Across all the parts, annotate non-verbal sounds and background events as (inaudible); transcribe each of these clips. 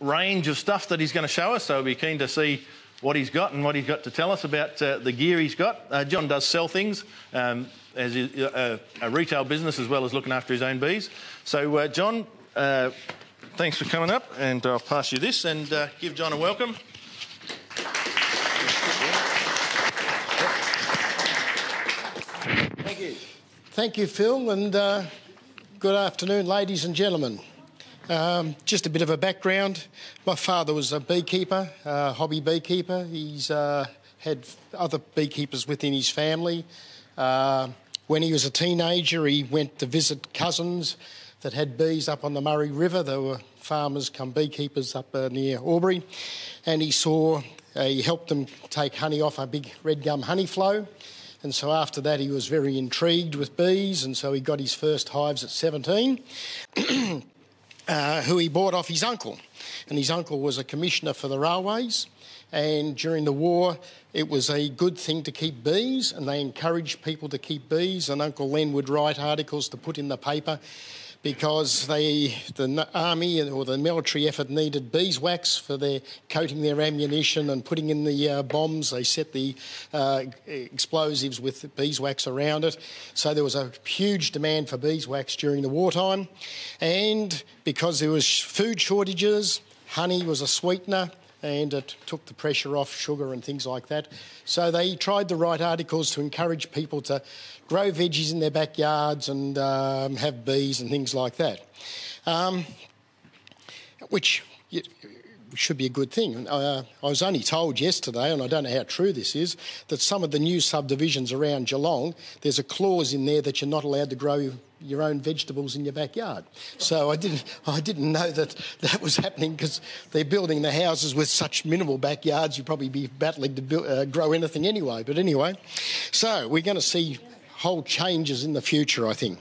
range of stuff that he's going to show us, so we'll be keen to see what he's got and what he's got to tell us about uh, the gear he's got. Uh, John does sell things um, as a, uh, a, retail business as well as looking after his own bees. So, uh, John, uh, thanks for coming up, and I'll pass you this and uh, give John a welcome. Thank you. Thank you, Phil, and good afternoon, ladies and gentlemen. Um, just a bit of a background. My father was a beekeeper, a hobby beekeeper. He's uh, had other beekeepers within his family. Uh, when he was a teenager, he went to visit cousins that had bees up on the Murray River. There were farmers come beekeepers up uh, near Albury, and he saw uh, he helped them take honey off a big red gum honey flow. And so after that, he was very intrigued with bees, and so he got his first hives at 17. (clears throat) uh, who he bought off his uncle. And his uncle was a commissioner for the railways. And during the war, it was a good thing to keep bees, and they encouraged people to keep bees. And Uncle Len would write articles to put in the paper because they, the army or the military effort needed beeswax for their coating their ammunition and putting in the uh, bombs. They set the uh, explosives with beeswax around it. So there was a huge demand for beeswax during the wartime. And because there was food shortages, honey was a sweetener and it took the pressure off sugar and things like that. So they tried to write articles to encourage people to grow veggies in their backyards and um, have bees and things like that, um, which should be a good thing. Uh, I was only told yesterday, and I don't know how true this is, that some of the new subdivisions around Geelong, there's a clause in there that you're not allowed to grow your own vegetables in your backyard. So I didn't, I didn't know that that was happening because they're building the houses with such minimal backyards, you'd probably be battling to build, uh, grow anything anyway. But anyway, so we're going to see whole changes in the future, I think.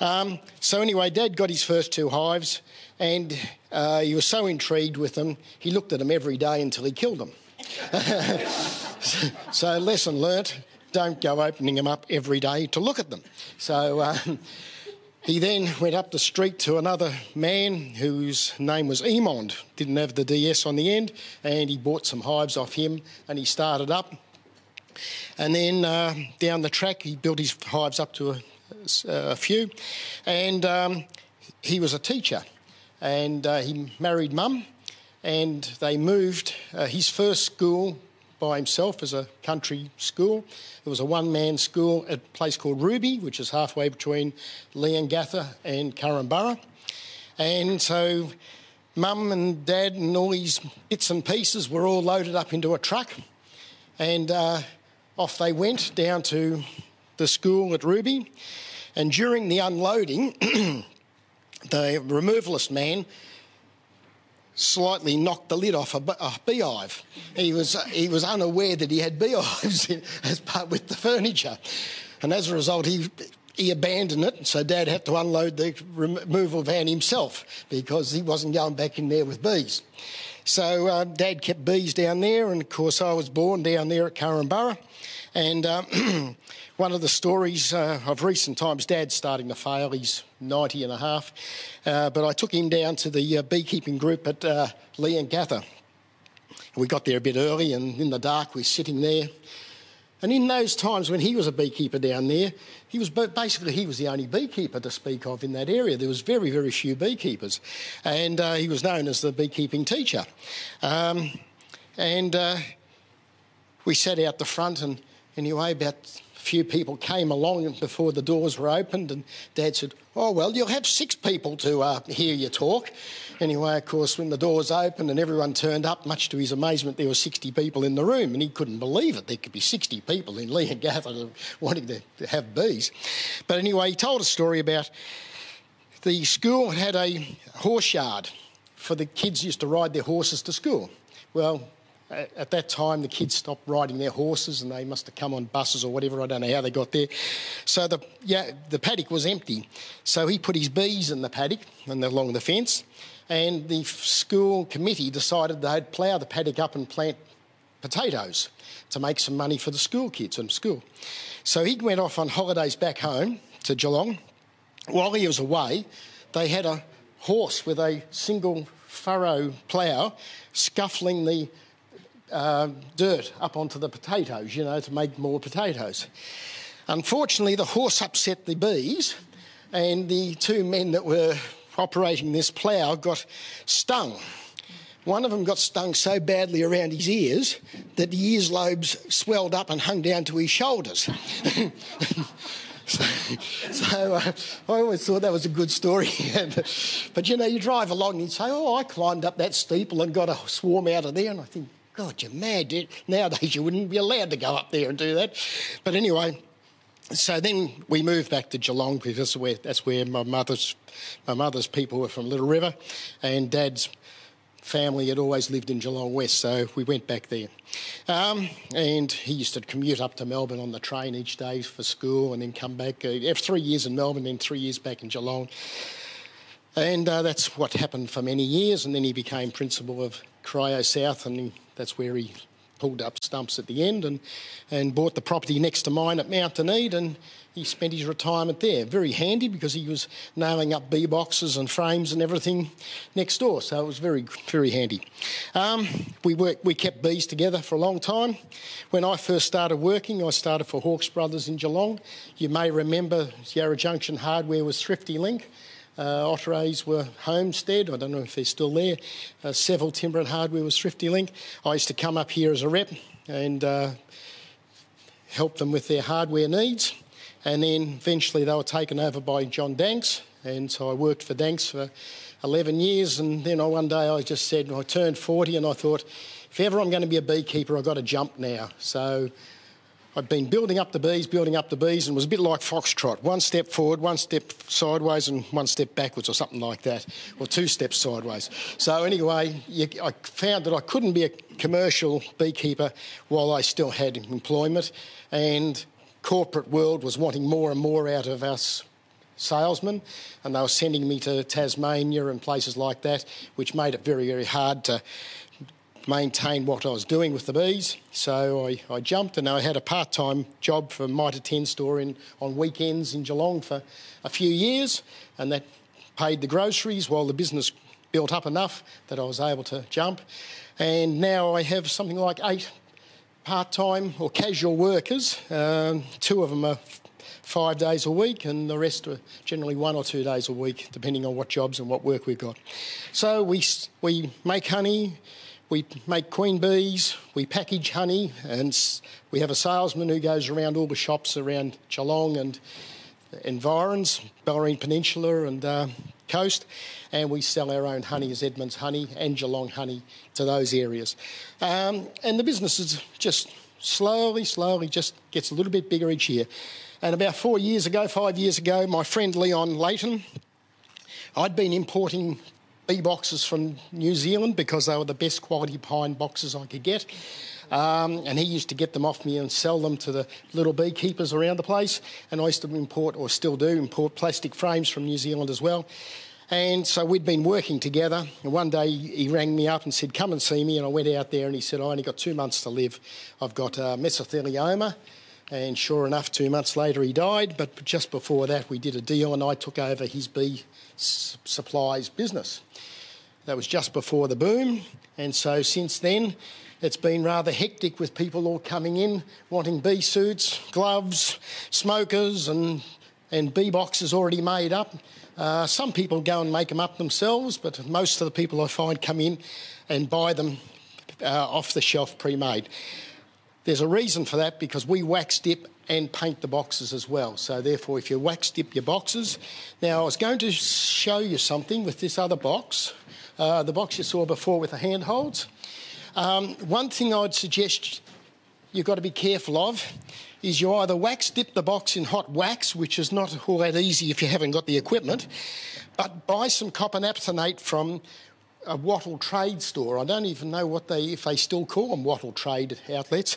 Um, so anyway, Dad got his first two hives and uh, he was so intrigued with them, he looked at them every day until he killed them. (laughs) so, lesson learnt don't go opening them up every day to look at them. So, um, he then went up the street to another man whose name was Emond, didn't have the DS on the end, and he bought some hives off him and he started up. And then uh, down the track, he built his hives up to a, a few, and um, he was a teacher and uh, he married mum, and they moved uh, his first school by himself as a country school. It was a one man school at a place called Ruby, which is halfway between Leongatha and Korumburra. And so mum and dad and all these bits and pieces were all loaded up into a truck, and uh, off they went down to the school at Ruby. And during the unloading, (clears throat) the removalist man slightly knocked the lid off a, a beehive. He was, he was unaware that he had beehives in, as part with the furniture. And as a result, he, he abandoned it, so Dad had to unload the removal van himself because he wasn't going back in there with bees. So uh, Dad kept bees down there, and of course, I was born down there at Korumburra. And um, (clears throat) one of the stories uh, of recent times, Dad's starting to fail. He's 90 and a half. Uh, but I took him down to the uh, beekeeping group at uh, Leongatha. We got there a bit early, and in the dark, we're sitting there. And in those times when he was a beekeeper down there, he was basically he was the only beekeeper to speak of in that area. There was very very few beekeepers, and uh, he was known as the beekeeping teacher. Um, and uh, we sat out the front, and anyway, about a few people came along before the doors were opened, and Dad said, Oh, well, you'll have six people to uh, hear you talk. Anyway, of course, when the doors opened and everyone turned up, much to his amazement, there were 60 people in the room, and he couldn't believe it. There could be 60 people in Leongatha (laughs) wanting to, to have bees. But anyway, he told a story about the school had a horse yard for the kids used to ride their horses to school. Well, at that time, the kids stopped riding their horses and they must have come on buses or whatever. I don't know how they got there. So the, yeah, the paddock was empty. So he put his bees in the paddock and along the fence. And the school committee decided they'd plough the paddock up and plant potatoes to make some money for the school kids in school. So he went off on holidays back home to Geelong. While he was away, they had a horse with a single furrow plough, scuffling the uh, dirt up onto the potatoes, you know, to make more potatoes. Unfortunately, the horse upset the bees, and the two men that were operating this plough got stung. One of them got stung so badly around his ears that the ears lobes swelled up and hung down to his shoulders. (laughs) so, so uh, I always thought that was a good story. (laughs) but you know, you drive along and you say, Oh, I climbed up that steeple and got a swarm out of there. And I think, God, you're mad. Nowadays, you wouldn't be allowed to go up there and do that. But anyway, so then we moved back to Geelong because that's where my mother's my mother's people were from Little River, and Dad's family had always lived in Geelong West, so we went back there. Um, and he used to commute up to Melbourne on the train each day for school, and then come back. Uh, three years in Melbourne, then three years back in Geelong. And uh, that's what happened for many years, and then he became principal of Corio South, and he, that's where he pulled up stumps at the end and, and bought the property next to mine at Mount Duneed and he spent his retirement there. Very handy because he was nailing up bee boxes and frames and everything next door, so it was very, very handy. Um, we, worked, we kept bees together for a long time. When I first started working, I started for Hawkes Brothers in Geelong. You may remember Yarra Junction Hardware was Thrifty Link. Uh, Otteres were Homestead. I don't know if they're still there. Uh, Timber and Hardware was Thrifty Link. I used to come up here as a rep and uh, help them with their hardware needs. And then eventually they were taken over by John Danks. And so I worked for Danks for 11 years. And then one day I just said, I turned 40 and I thought, if ever I'm going to be a beekeeper, I've got to jump now. So I'd been building up the bees, building up the bees, and was a bit like foxtrot one step forward, one step sideways, and one step backwards, or something like that, or two steps sideways. So, anyway, you, I found that I couldn't be a commercial beekeeper while I still had employment, and corporate world was wanting more and more out of us salesmen, and they were sending me to Tasmania and places like that, which made it very, very hard to maintain what I was doing with the bees. So I, I jumped and I had a part time job for Mitre 10 store in, on weekends in Geelong for a few years, and that paid the groceries while the business built up enough that I was able to jump. And now I have something like eight part time or casual workers. Um, two of them are five days a week, and the rest are generally one or two days a week, depending on what jobs and what work we've got. So we, we make honey, we make queen bees, we package honey, and we have a salesman who goes around all the shops around Geelong and environs, Bellarine Peninsula and uh, coast, and we sell our own honey as Edmonds honey and Geelong honey to those areas. Um, and the business is just slowly, slowly just gets a little bit bigger each year. And about four years ago, five years ago, my friend Leon Layton, I'd been importing bee boxes from New Zealand because they were the best quality pine boxes I could get. Um, and he used to get them off me and sell them to the little beekeepers around the place. And I used to import, or still do, import plastic frames from New Zealand as well. And so we'd been working together. And one day he rang me up and said, Come and see me. And I went out there and he said, I only got two months to live. I've got uh, mesothelioma. And sure enough, two months later he died. But just before that, we did a deal and I took over his bee supplies business. That was just before the boom, and so since then it's been rather hectic with people all coming in wanting bee suits, gloves, smokers, and, and bee boxes already made up. Uh, some people go and make them up themselves, but most of the people I find come in and buy them uh, off the shelf pre made. There's a reason for that because we wax dip and paint the boxes as well. So, therefore, if you wax dip your boxes. Now, I was going to show you something with this other box uh, the box you saw before with the handholds. Um, one thing I'd suggest you've got to be careful of is you either wax dip the box in hot wax, which is not all that easy if you haven't got the equipment, but buy some copper naphthenate from a wattle trade store. I don't even know what they if they still call them wattle trade outlets,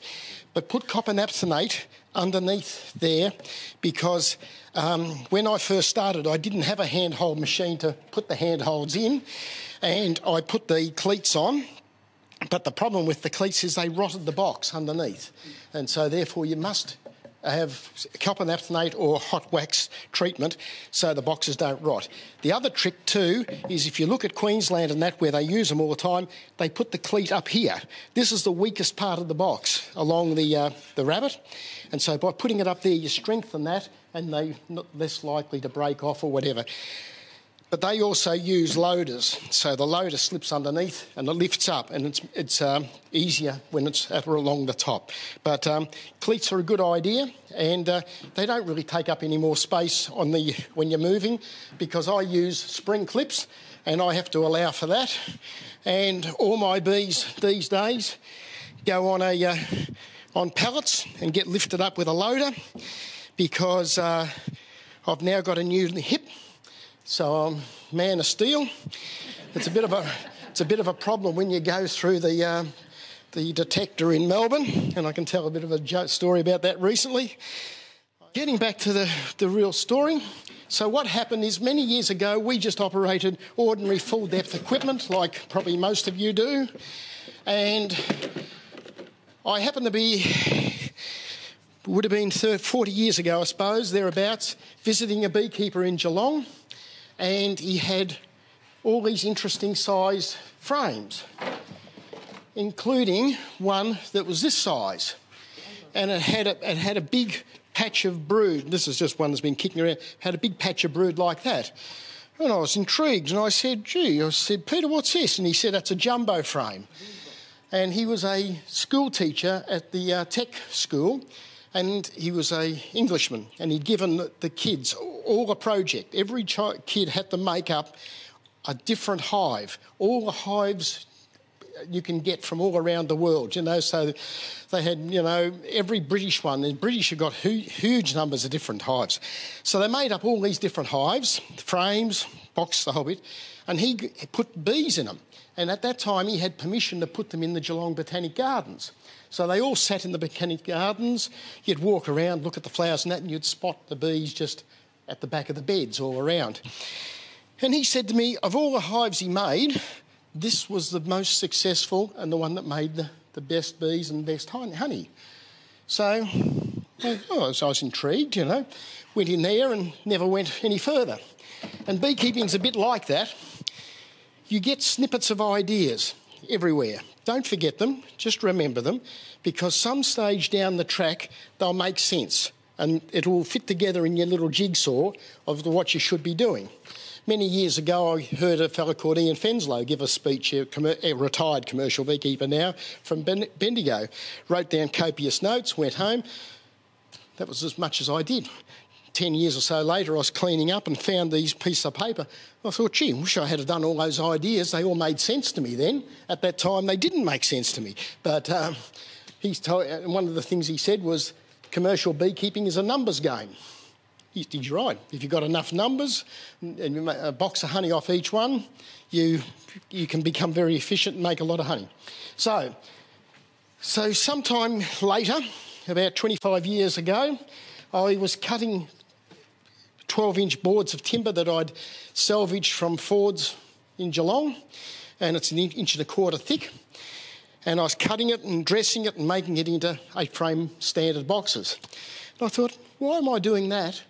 but put copper naphthenate underneath there because um, when I first started, I didn't have a handhold machine to put the handholds in and I put the cleats on. But the problem with the cleats is they rotted the box underneath. And so, therefore, you must have copper naphthenate or hot wax treatment so the boxes don't rot. The other trick too is if you look at Queensland and that where they use them all the time, they put the cleat up here. This is the weakest part of the box along the, uh, the rabbet. And so by putting it up there, you strengthen that and they're less likely to break off or whatever. But they also use loaders, so the loader slips underneath and it lifts up, and it's it's um, easier when it's up along the top. But um, cleats are a good idea, and uh, they don't really take up any more space on the when you're moving, because I use spring clips, and I have to allow for that. And all my bees these days go on a uh, on pallets and get lifted up with a loader, because uh, I've now got a new hip so, um, man of steel. It's a bit of a it's a bit of a problem when you go through the uh, the detector in Melbourne, and I can tell a bit of a joke story about that recently. Getting back to the, the real story. So, what happened is many years ago, we just operated ordinary full depth equipment, like probably most of you do. And I happened to be, would have been 30, 40 years ago, I suppose, thereabouts, visiting a beekeeper in Geelong and he had all these interesting size frames, including one that was this size. And it had a, it had a big patch of brood. This is just one that's been kicking around. Had a big patch of brood like that. And I was intrigued and I said, gee, I said, Peter, what's this? And he said, that's a jumbo frame. And he was a school teacher at the uh, tech school and he was a Englishman, and he'd given the kids all a project. Every kid had to make up a different hive. All the hives you can get from all around the world, you know. So they had, you know, every British one. The British have got huge numbers of different hives. So they made up all these different hives, frames, box, the whole bit, and he put bees in them. And at that time, he had permission to put them in the Geelong Botanic Gardens. So they all sat in the botanic gardens. You'd walk around, look at the flowers and that, and you'd spot the bees just at the back of the beds all around. And he said to me, of all the hives he made, this was the most successful and the one that made the, the best bees and best honey. So, well, oh, so I was intrigued, you know, went in there and never went any further. And beekeeping's a bit like that. You get snippets of ideas everywhere. Don't forget them, just remember them, because some stage down the track they'll make sense and it will fit together in your little jigsaw of what you should be doing. Many years ago, I heard a fellow called Ian Fenslow give a speech, a, a retired commercial beekeeper now from Bendigo. Wrote down copious notes, went home. That was as much as I did. 10 years or so later, I was cleaning up and found these pieces of paper. I thought, gee, wish I had done all those ideas. They all made sense to me then. At that time, they didn't make sense to me. But um, he's told, one of the things he said was commercial beekeeping is a numbers game. He's right. If you've got enough numbers and you make a box of honey off each one, you, you can become very efficient and make a lot of honey. So, so sometime later, about 25 years ago, I was cutting 12 inch boards of timber that I'd salvaged from Ford's in Geelong, and it's an inch and a quarter thick. And I was cutting it and dressing it and making it into eight frame standard boxes. And I thought, why am I doing that?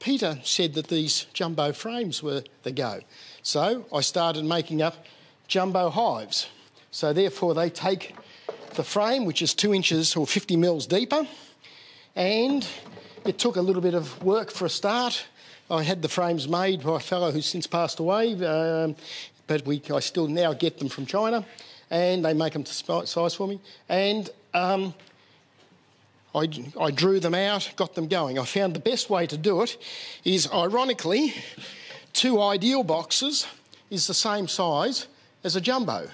Peter said that these jumbo frames were the go. So I started making up jumbo hives. So therefore, they take the frame, which is two inches or 50 mils deeper, and it took a little bit of work for a start. I had the frames made by a fellow who's since passed away, um, but we, I still now get them from China, and they make them to size for me. And um, I, I drew them out, got them going. I found the best way to do it is, ironically, two ideal boxes is the same size as a jumbo.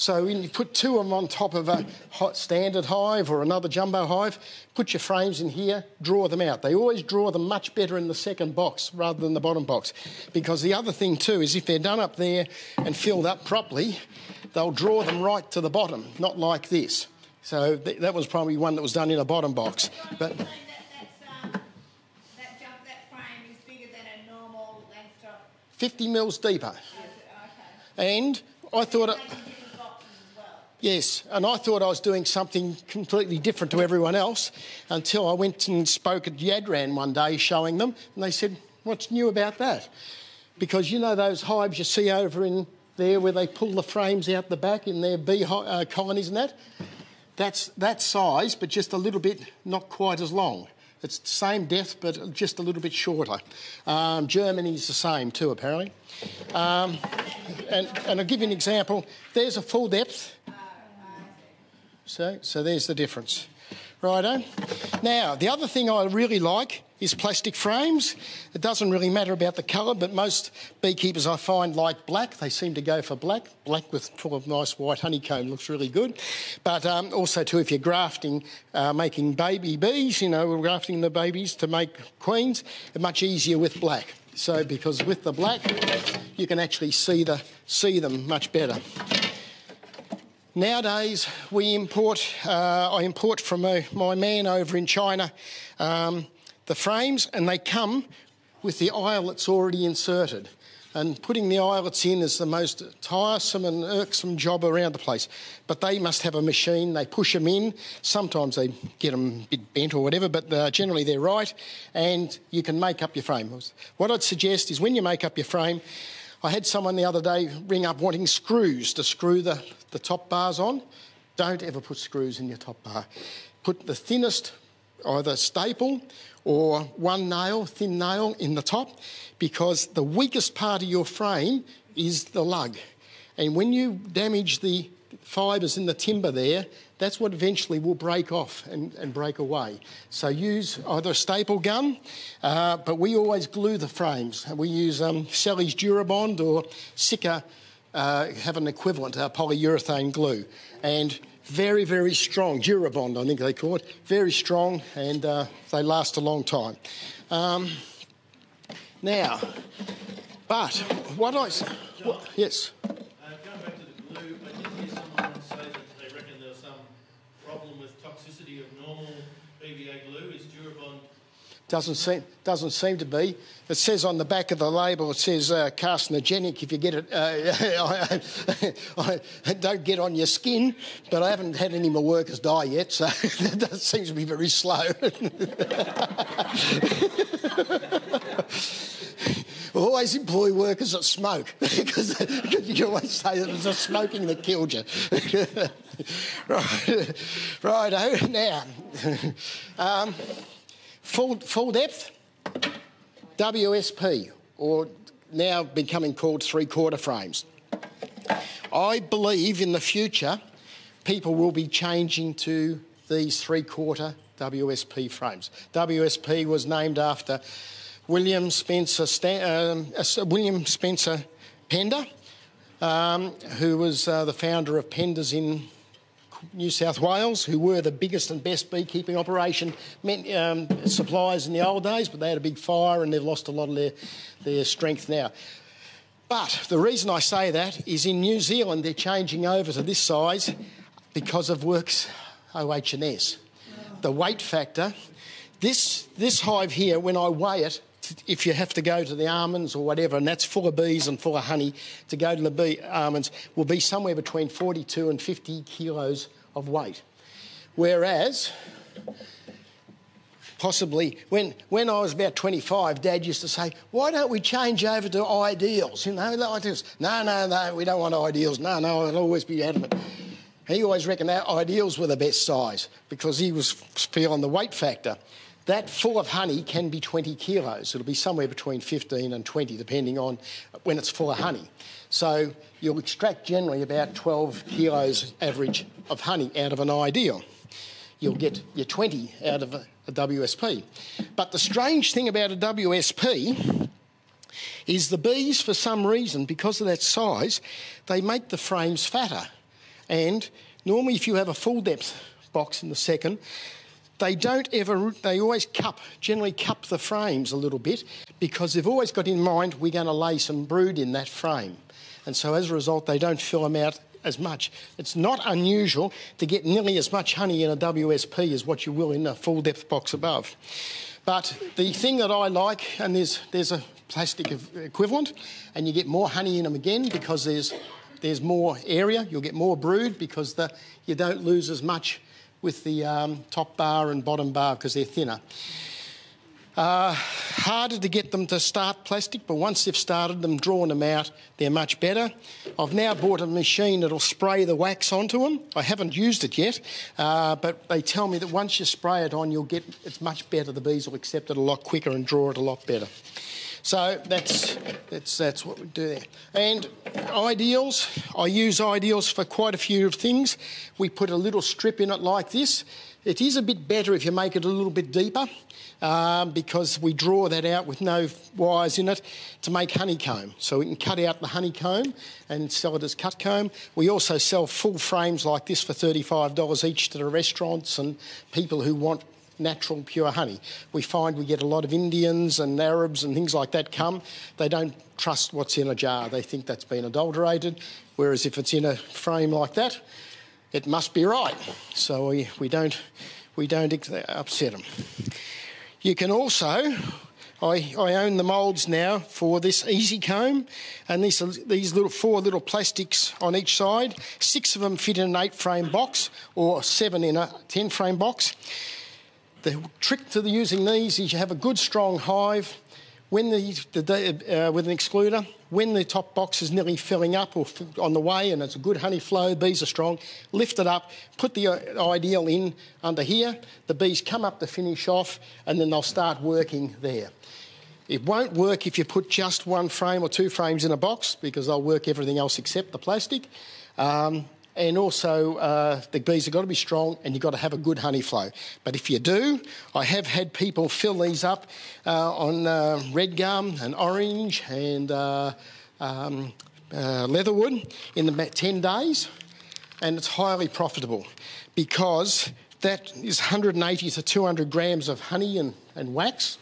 So when you put two of them on top of a hot standard hive or another jumbo hive, put your frames in here, draw them out. They always draw them much better in the second box rather than the bottom box. Because the other thing too is if they're done up there and filled up properly, they'll draw them right to the bottom, not like this. So th- that was probably one that was done in a bottom box. But um, 50 mils deeper. And I thought it, Yes, and I thought I was doing something completely different to everyone else until I went and spoke at Yadran one day showing them, and they said, What's new about that? Because you know those hives you see over in there where they pull the frames out the back in their bee uh, colonies and that? That's that size, but just a little bit not quite as long. It's the same depth, but just a little bit shorter. Um, Germany's the same too, apparently. Um, and, and I'll give you an example. There's a full depth. So, so there's the difference. Righto. Now, the other thing I really like is plastic frames. It doesn't really matter about the colour, but most beekeepers I find like black. They seem to go for black. Black with full of nice white honeycomb looks really good. But um, also too, if you're grafting, uh, making baby bees, you know, we're grafting the babies to make queens, it's much easier with black. So because with the black, you can actually see the see them much better. Nowadays, we import, uh, I import from my, my, man over in China um, the frames, and they come with the eyelets already inserted. And putting the eyelets in is the most tiresome and irksome job around the place. But they must have a machine, they push them in. Sometimes they get them a bit bent or whatever, but uh, generally they're right, and you can make up your frame. What I'd suggest is when you make up your frame, I had someone the other day ring up wanting screws to screw the, the top bars on. Don't ever put screws in your top bar. Put the thinnest, either staple or one nail, thin nail in the top, because the weakest part of your frame is the lug. And when you damage the fibres in the timber there, that's what eventually will break off and, and break away. So use either a staple gun, uh, but we always glue the frames. We use um, Selleys Durabond or Sika uh, have an equivalent, uh, polyurethane glue. And very, very strong. Durabond, I think they call it. Very strong and uh, they last a long time. Um, now, but what I... What, yes? Doesn't seem, doesn't seem to be. It says on the back of the label, it says uh, carcinogenic if you get it. Uh, (laughs) I, don't get on your skin, but I haven't had any more workers die yet, so (laughs) that seems to be very slow. (laughs) always employ workers that smoke because you always say it was the smoking that killed you. right, right. Now, um, Full, full depth, WSP, or now becoming called three quarter frames. I believe in the future people will be changing to these three quarter WSP frames. WSP was named after William Spencer, um, uh, William Spencer Pender, um, who was uh, the founder of Penders in New South Wales, who were the biggest and best beekeeping operation um, suppliers in the old days, but they had a big fire and they've lost a lot of their, their strength now. But the reason I say that is in New Zealand they're changing over to this size because of Works OH&S. The weight factor. This, this hive here, when I weigh it, if you have to go to the almonds or whatever, and that's full of bees and full of honey, to go to the bee almonds will be somewhere between 42 and 50 kilos of weight. Whereas, possibly, when, when I was about 25, Dad used to say, Why don't we change over to ideals? You know, ideals. No, no, no, we don't want ideals. No, no, I'll always be adamant. He always reckoned our ideals were the best size because he was feeling the weight factor. That full of honey can be 20 kilos. It'll be somewhere between 15 and 20, depending on when it's full of honey. So you'll extract generally about 12 kilos average of honey out of an ideal. You'll get your 20 out of a, a WSP. But the strange thing about a WSP is the bees, for some reason, because of that size, they make the frames fatter. And normally, if you have a full depth box in the second, they don't ever, they always cup, generally cup the frames a little bit because they've always got in mind we're going to lay some brood in that frame. And so as a result, they don't fill them out as much. It's not unusual to get nearly as much honey in a WSP as what you will in a full depth box above. But the thing that I like, and there's, there's a plastic equivalent, and you get more honey in them again because there's there's more area. You'll get more brood because the, you don't lose as much with the um, top bar and bottom bar because they're thinner. Uh, harder to get them to start plastic, but once they've started them, drawn them out, they're much better. I've now bought a machine that'll spray the wax onto them. I haven't used it yet, uh, but they tell me that once you spray it on, you'll get it's much better. The bees will accept it a lot quicker and draw it a lot better. So that's that's that's what we do there. And ideals, I use ideals for quite a few of things. We put a little strip in it like this. It is a bit better if you make it a little bit deeper um, because we draw that out with no wires in it to make honeycomb. So we can cut out the honeycomb and sell it as cut comb. We also sell full frames like this for $35 each to the restaurants and people who want natural pure honey. We find we get a lot of Indians and Arabs and things like that come. They don't trust what's in a jar. They think that's been adulterated. Whereas if it's in a frame like that, it must be right. So we, we don't we don't upset them. You can also, I, I own the moulds now for this easy comb, and these these little four little plastics on each side. Six of them fit in an eight frame box, or seven in a ten frame box. The trick to the using these is you have a good strong hive. When the, the uh, with an excluder, when the top box is nearly filling up or on the way and it's a good honey flow, bees are strong, lift it up, put the uh, ideal in under here. The bees come up to finish off and then they'll start working there. It won't work if you put just one frame or two frames in a box because they'll work everything else except the plastic. Um, and also uh, the bees have got to be strong and you've got to have a good honey flow. But if you do, I have had people fill these up uh, on uh, red gum and orange and uh, um, uh, leatherwood in about 10 days, and it's highly profitable because that is 180 to 200 grams of honey and, and wax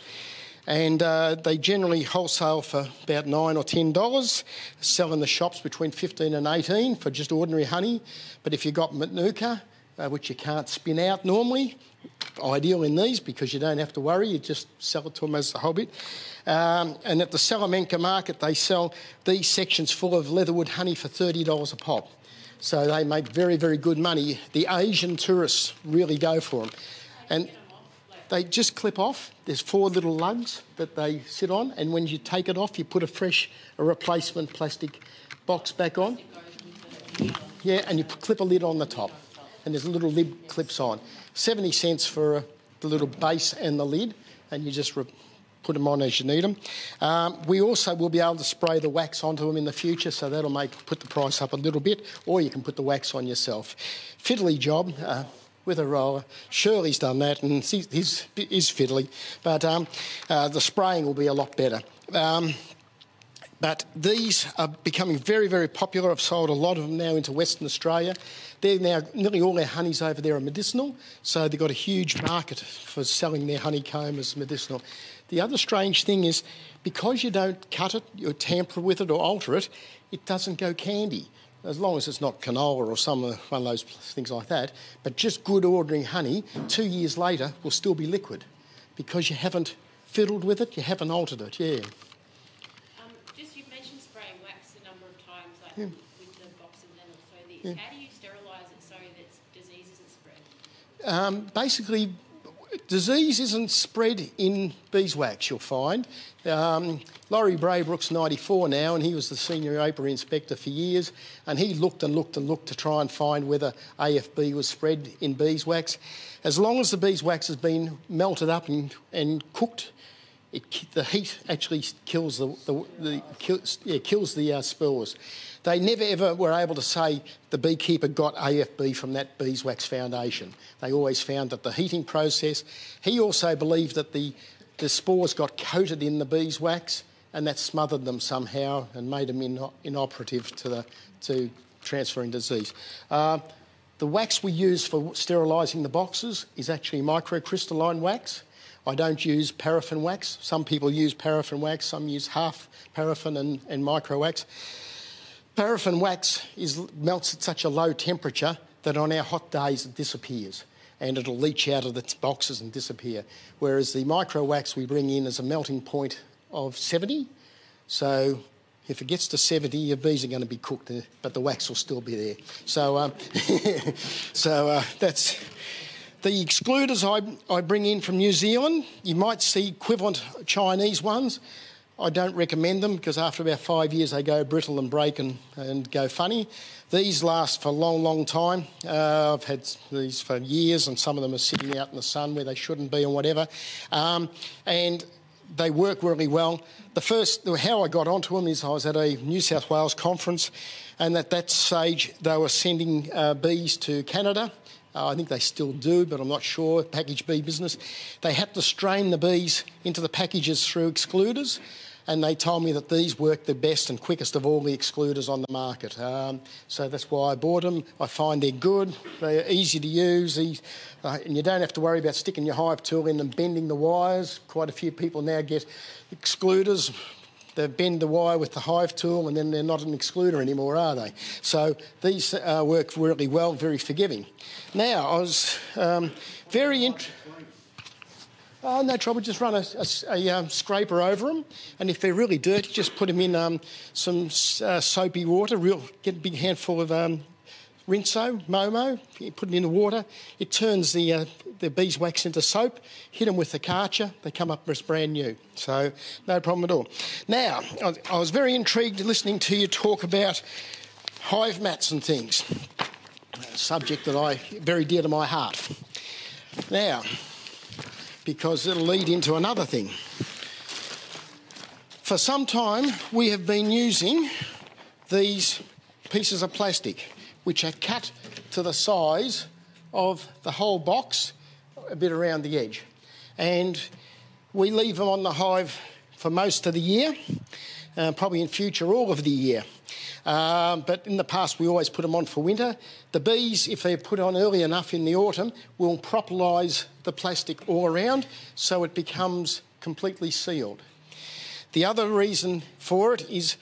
and uh, they generally wholesale for about nine or ten dollars. Sell in the shops between fifteen and eighteen for just ordinary honey. But if you've got manuka, uh, which you can't spin out normally, ideal in these because you don't have to worry. You just sell it to them as a hobbit. Um, and at the Salamanca market, they sell these sections full of leatherwood honey for thirty dollars a pop. So they make very, very good money. The Asian tourists really go for them. And they just clip off. There's four little lugs that they sit on, and when you take it off, you put a fresh, a replacement plastic box back on. Yeah, and you clip a lid on the top, and there's a little lid clips on. 70 cents for uh, the little base and the lid, and you just put them on as you need them. Um, we also will be able to spray the wax onto them in the future, so that'll make put the price up a little bit, or you can put the wax on yourself. Fiddly job. Uh, with a roller. Shirley's done that, and he's, he's fiddly, but um, uh, the spraying will be a lot better. Um, but these are becoming very, very popular. I've sold a lot of them now into Western Australia. They're now nearly all their honeys over there are medicinal, so they've got a huge market for selling their honeycomb as medicinal. The other strange thing is because you don't cut it, or tamper with it, or alter it, it doesn't go candy as long as it's not canola or some one of those things like that, but just good ordinary honey, two years later will still be liquid because you haven't fiddled with it, you haven't altered it, yeah. Um, just you've mentioned spraying wax a number of times, like yeah. with the boxes and then also these. Yeah. How do you sterilise it so that disease isn't spread? Um, basically, disease isn't spread in beeswax, you'll find. Um, Laurie Braybrook's 94 now, and he was the senior apiary inspector for years, and he looked and looked and looked to try and find whether AFB was spread in beeswax. As long as the beeswax has been melted up and, and cooked, it, the heat actually kills the, the, the kills, yeah, kills the uh, spores. They never ever were able to say the beekeeper got AFB from that beeswax foundation. They always found that the heating process. He also believed that the, the spores got coated in the beeswax and that smothered them somehow and made them in, inoperative to, the, to transferring disease. Uh, the wax we use for sterilising the boxes is actually microcrystalline wax. I don't use paraffin wax. Some people use paraffin wax, some use half paraffin and, and micro wax. Paraffin wax is, melts at such a low temperature that on our hot days it disappears and it'll leach out of the boxes and disappear. Whereas the micro wax we bring in is a melting point of 70, so If it gets to 70, your bees are going to be cooked, uh, but the wax will still be there. So, um, (laughs) so uh, that's the excluders I, I bring in from New Zealand. You might see equivalent Chinese ones. I don't recommend them because after about five years they go brittle and break and, and go funny. These last for a long, long time. Uh, I've had these for years and some of them are sitting out in the sun where they shouldn't be and whatever. Um, and they work really well. The first, how I got onto them is I was at a New South Wales conference, and at that stage they were sending uh, bees to Canada. Uh, I think they still do, but I'm not sure. Package bee business. They had to strain the bees into the packages through excluders, and they told me that these work the best and quickest of all the excluders on the market. Um, so that's why I bought them. I find they're good, they're easy to use, uh, and you don't have to worry about sticking your hive tool in and bending the wires. Quite a few people now get excluders. They bend the wire with the hive tool, and then they're not an excluder anymore, are they? So these uh, work really well, very forgiving. Now, I was um, very interested. Oh, no trouble, just run a, a, a um, scraper over them. And if they're really dirty, just put them in um, some uh, soapy water, real, get a big handful of um, Rinso, Momo, put it in the water. It turns the, uh, the beeswax into soap. Hit them with the karcher, they come up as brand new. So, no problem at all. Now, I, I was very intrigued listening to you talk about hive mats and things, a subject that I very dear to my heart. Now, because it'll lead into another thing. For some time, we have been using these pieces of plastic, which are cut to the size of the whole box, a bit around the edge. And we leave them on the hive for most of the year, uh, probably in future all of the year. Um, but in the past, we always put them on for winter. The bees, if they're put on early enough in the autumn, will propolise the plastic all around so it becomes completely sealed. The other reason for it is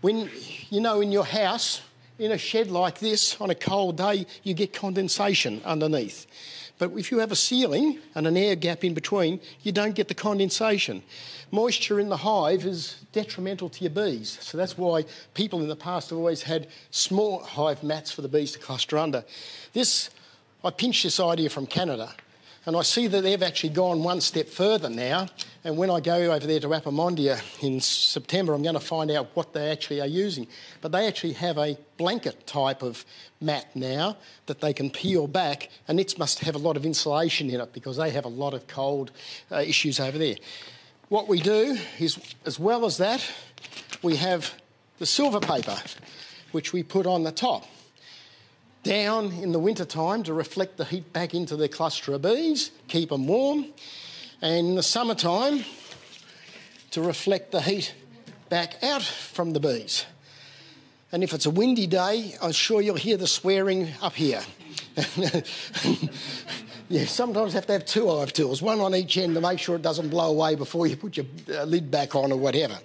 when, you know, in your house, in a shed like this, on a cold day, you get condensation underneath. But if you have a ceiling and an air gap in between, you don't get the condensation. Moisture in the hive is detrimental to your bees. So that's why people in the past have always had small hive mats for the bees to cluster under. This, I pinched this idea from Canada. And I see that they've actually gone one step further now. And when I go over there to Apimondia in September, I'm going to find out what they actually are using. But they actually have a blanket type of mat now that they can peel back, and it must have a lot of insulation in it because they have a lot of cold uh, issues over there. What we do is, as well as that, we have the silver paper, which we put on the top down in the winter time to reflect the heat back into the cluster of bees, keep them warm, and in the summertime to reflect the heat back out from the bees. And if it's a windy day, I'm sure you'll hear the swearing up here. (laughs) you sometimes have to have two hive tools, one on each end to make sure it doesn't blow away before you put your uh, lid back on or whatever.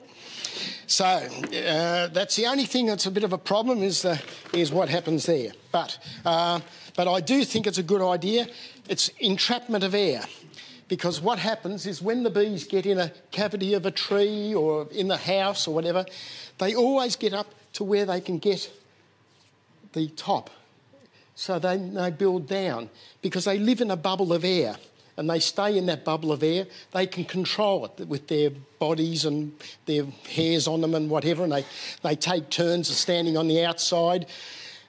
So uh, that's the only thing that's a bit of a problem is, the, is what happens there. But, uh, but I do think it's a good idea. It's entrapment of air. Because what happens is when the bees get in a cavity of a tree or in the house or whatever, they always get up to where they can get the top. So they, they build down because they live in a bubble of air and they stay in that bubble of air, they can control it with their bodies and their hairs on them and whatever, and they, they take turns of standing on the outside.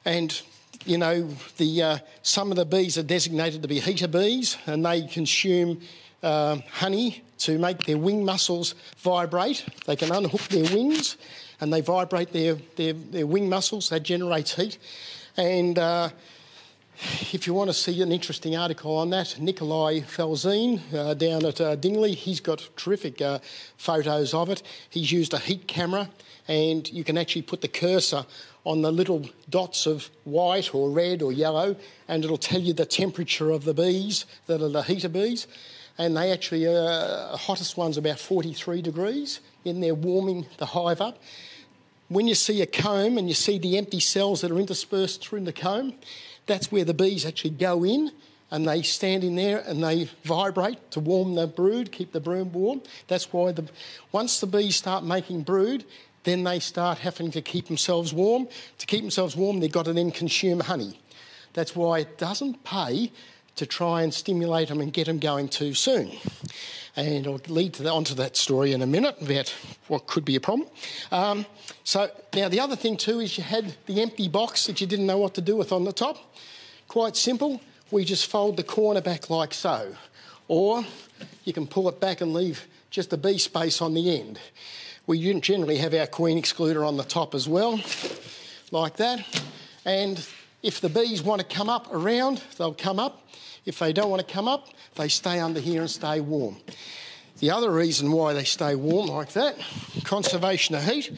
And, you know, the, uh, some of the bees are designated to be heater bees, and they consume uh, honey to make their wing muscles vibrate. They can unhook their wings and they vibrate their, their, their wing muscles, that generates heat. And uh, if you want to see an interesting article on that, Nikolai Felzin uh, down at uh, Dingley, he's got terrific uh, photos of it. He's used a heat camera, and you can actually put the cursor on the little dots of white or red or yellow, and it'll tell you the temperature of the bees that are the heater bees. And they actually, uh, the hottest one's about 43 degrees in there, warming the hive up. When you see a comb and you see the empty cells that are interspersed through the comb, that's where the bees actually go in and they stand in there and they vibrate to warm the brood, keep the brood warm. That's why the, once the bees start making brood, then they start having to keep themselves warm. To keep themselves warm, they've got to then consume honey. That's why it doesn't pay to try and stimulate them and get them going too soon. And I'll lead to the, onto that story in a minute about what could be a problem. Um, so now the other thing too is you had the empty box that you didn't know what to do with on the top. Quite simple. We just fold the corner back like so, or you can pull it back and leave just a bee space on the end. We generally have our queen excluder on the top as well, like that. And if the bees want to come up around, they'll come up. If they don't want to come up, they stay under here and stay warm. The other reason why they stay warm like that, conservation of heat,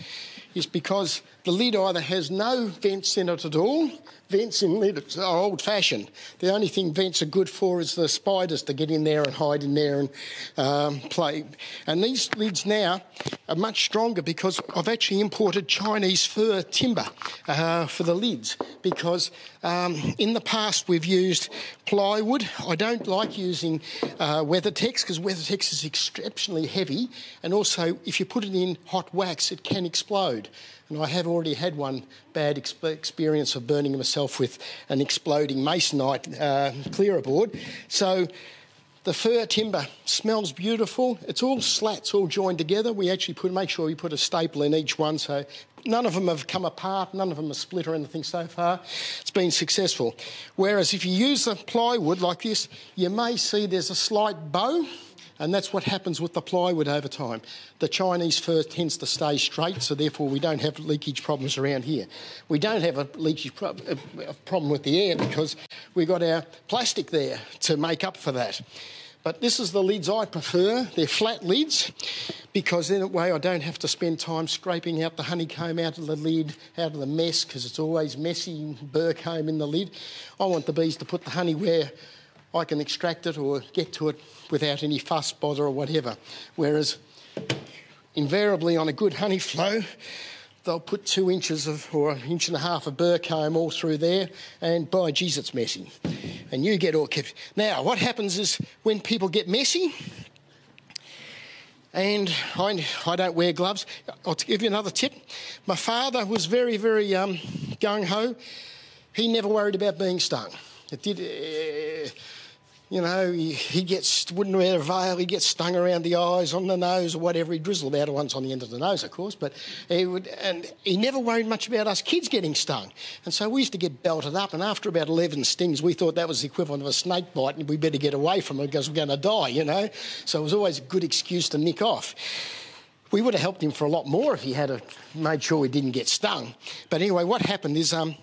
is because the lid either has no vents in it at all vents in lids are old fashioned. The only thing vents are good for is the spiders to get in there and hide in there and um, play. And these lids now are much stronger because I've actually imported Chinese fir timber uh, for the lids because um, in the past we've used plywood. I don't like using uh, WeatherTex because WeatherTex is exceptionally heavy and also if you put it in hot wax it can explode. And I have already had one bad experience of burning myself with an exploding masonite uh, clearer board. So the fir timber smells beautiful. It's all slats, all joined together. We actually put make sure we put a staple in each one, so none of them have come apart, none of them are split or anything so far. It's been successful. Whereas if you use the plywood like this, you may see there's a slight bow and that's what happens with the plywood over time. The Chinese fir tends to stay straight, so therefore we don't have leakage problems around here. We don't have a leakage pro- a problem with the air because we've got our plastic there to make up for that. But this is the lids I prefer. They're flat lids because in a way I don't have to spend time scraping out the honeycomb out of the lid, out of the mess, because it's always messy burr comb in the lid. I want the bees to put the honey where I can extract it or get to it without any fuss, bother, or whatever. Whereas invariably on a good honey flow, they'll put two inches of or an inch and a half of burr comb all through there, and by geez, it's messy. And you get all kept. Now, what happens is when people get messy, and I, I don't wear gloves. I'll give you another tip. My father was very, very um, gung ho. He never worried about being stung. It did. Uh, you know, he, he, gets, wouldn't wear a veil, he gets stung around the eyes, on the nose, or whatever. He drizzled about once on the end of the nose, of course, but he would, and he never worried much about us kids getting stung. And so we used to get belted up, and after about 11 stings, we thought that was the equivalent of a snake bite, and we better get away from it because we're going to die, you know. So it was always a good excuse to nick off. We would have helped him for a lot more if he had a, made sure we didn't get stung. But anyway, what happened is um,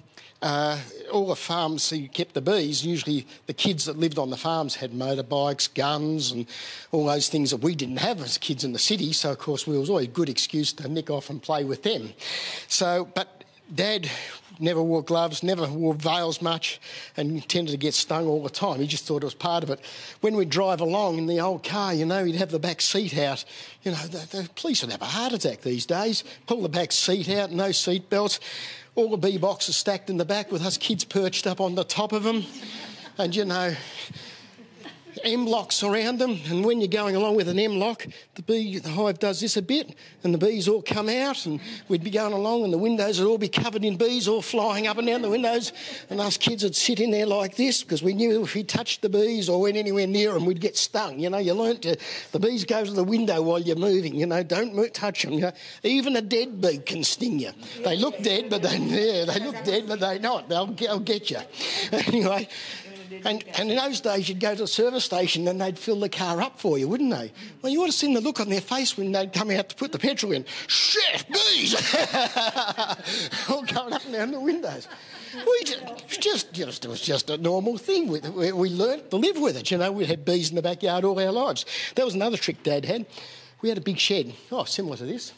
uh, all the farms who kept the bees, usually the kids that lived on the farms had motorbikes, guns, and all those things that we didn't have as kids in the city. So, of course, we was always a good excuse to nick off and play with them. So, but Dad never wore gloves, never wore veils much, and tended to get stung all the time. He just thought it was part of it. When we'd drive along in the old car, you know, he'd have the back seat out. You know, the, the police would have a heart attack these days. Pull the back seat out, no seat belts all the bee boxes stacked in the back with us kids perched up on the top of them. And you know, M locks around them, and when you're going along with an M lock, the bee, the hive does this a bit, and the bees all come out, and we'd be going along, and the windows would all be covered in bees, all flying up and down the windows, and us kids would sit in there like this because we knew if we touched the bees or went anywhere near them, we'd get stung. You know, you learnt to, the bees go to the window while you're moving. You know, don't touch them. You know? Even a dead bee can sting you. They look dead, but they yeah, they look dead, but they're not. They'll, they'll get you. (laughs) Anyway. And, and in those days, you'd go to the service station and they'd fill the car up for you, wouldn't they? Well, you would have seen the look on their face when they'd come out to put the petrol in. Shit, bees! (laughs) All going up and down the windows. We just, just, just, it was just a normal thing. We, we, we learnt to live with it. You know, we had bees in the backyard all our lives. That was another trick Dad had. We had a big shed, oh, similar to this,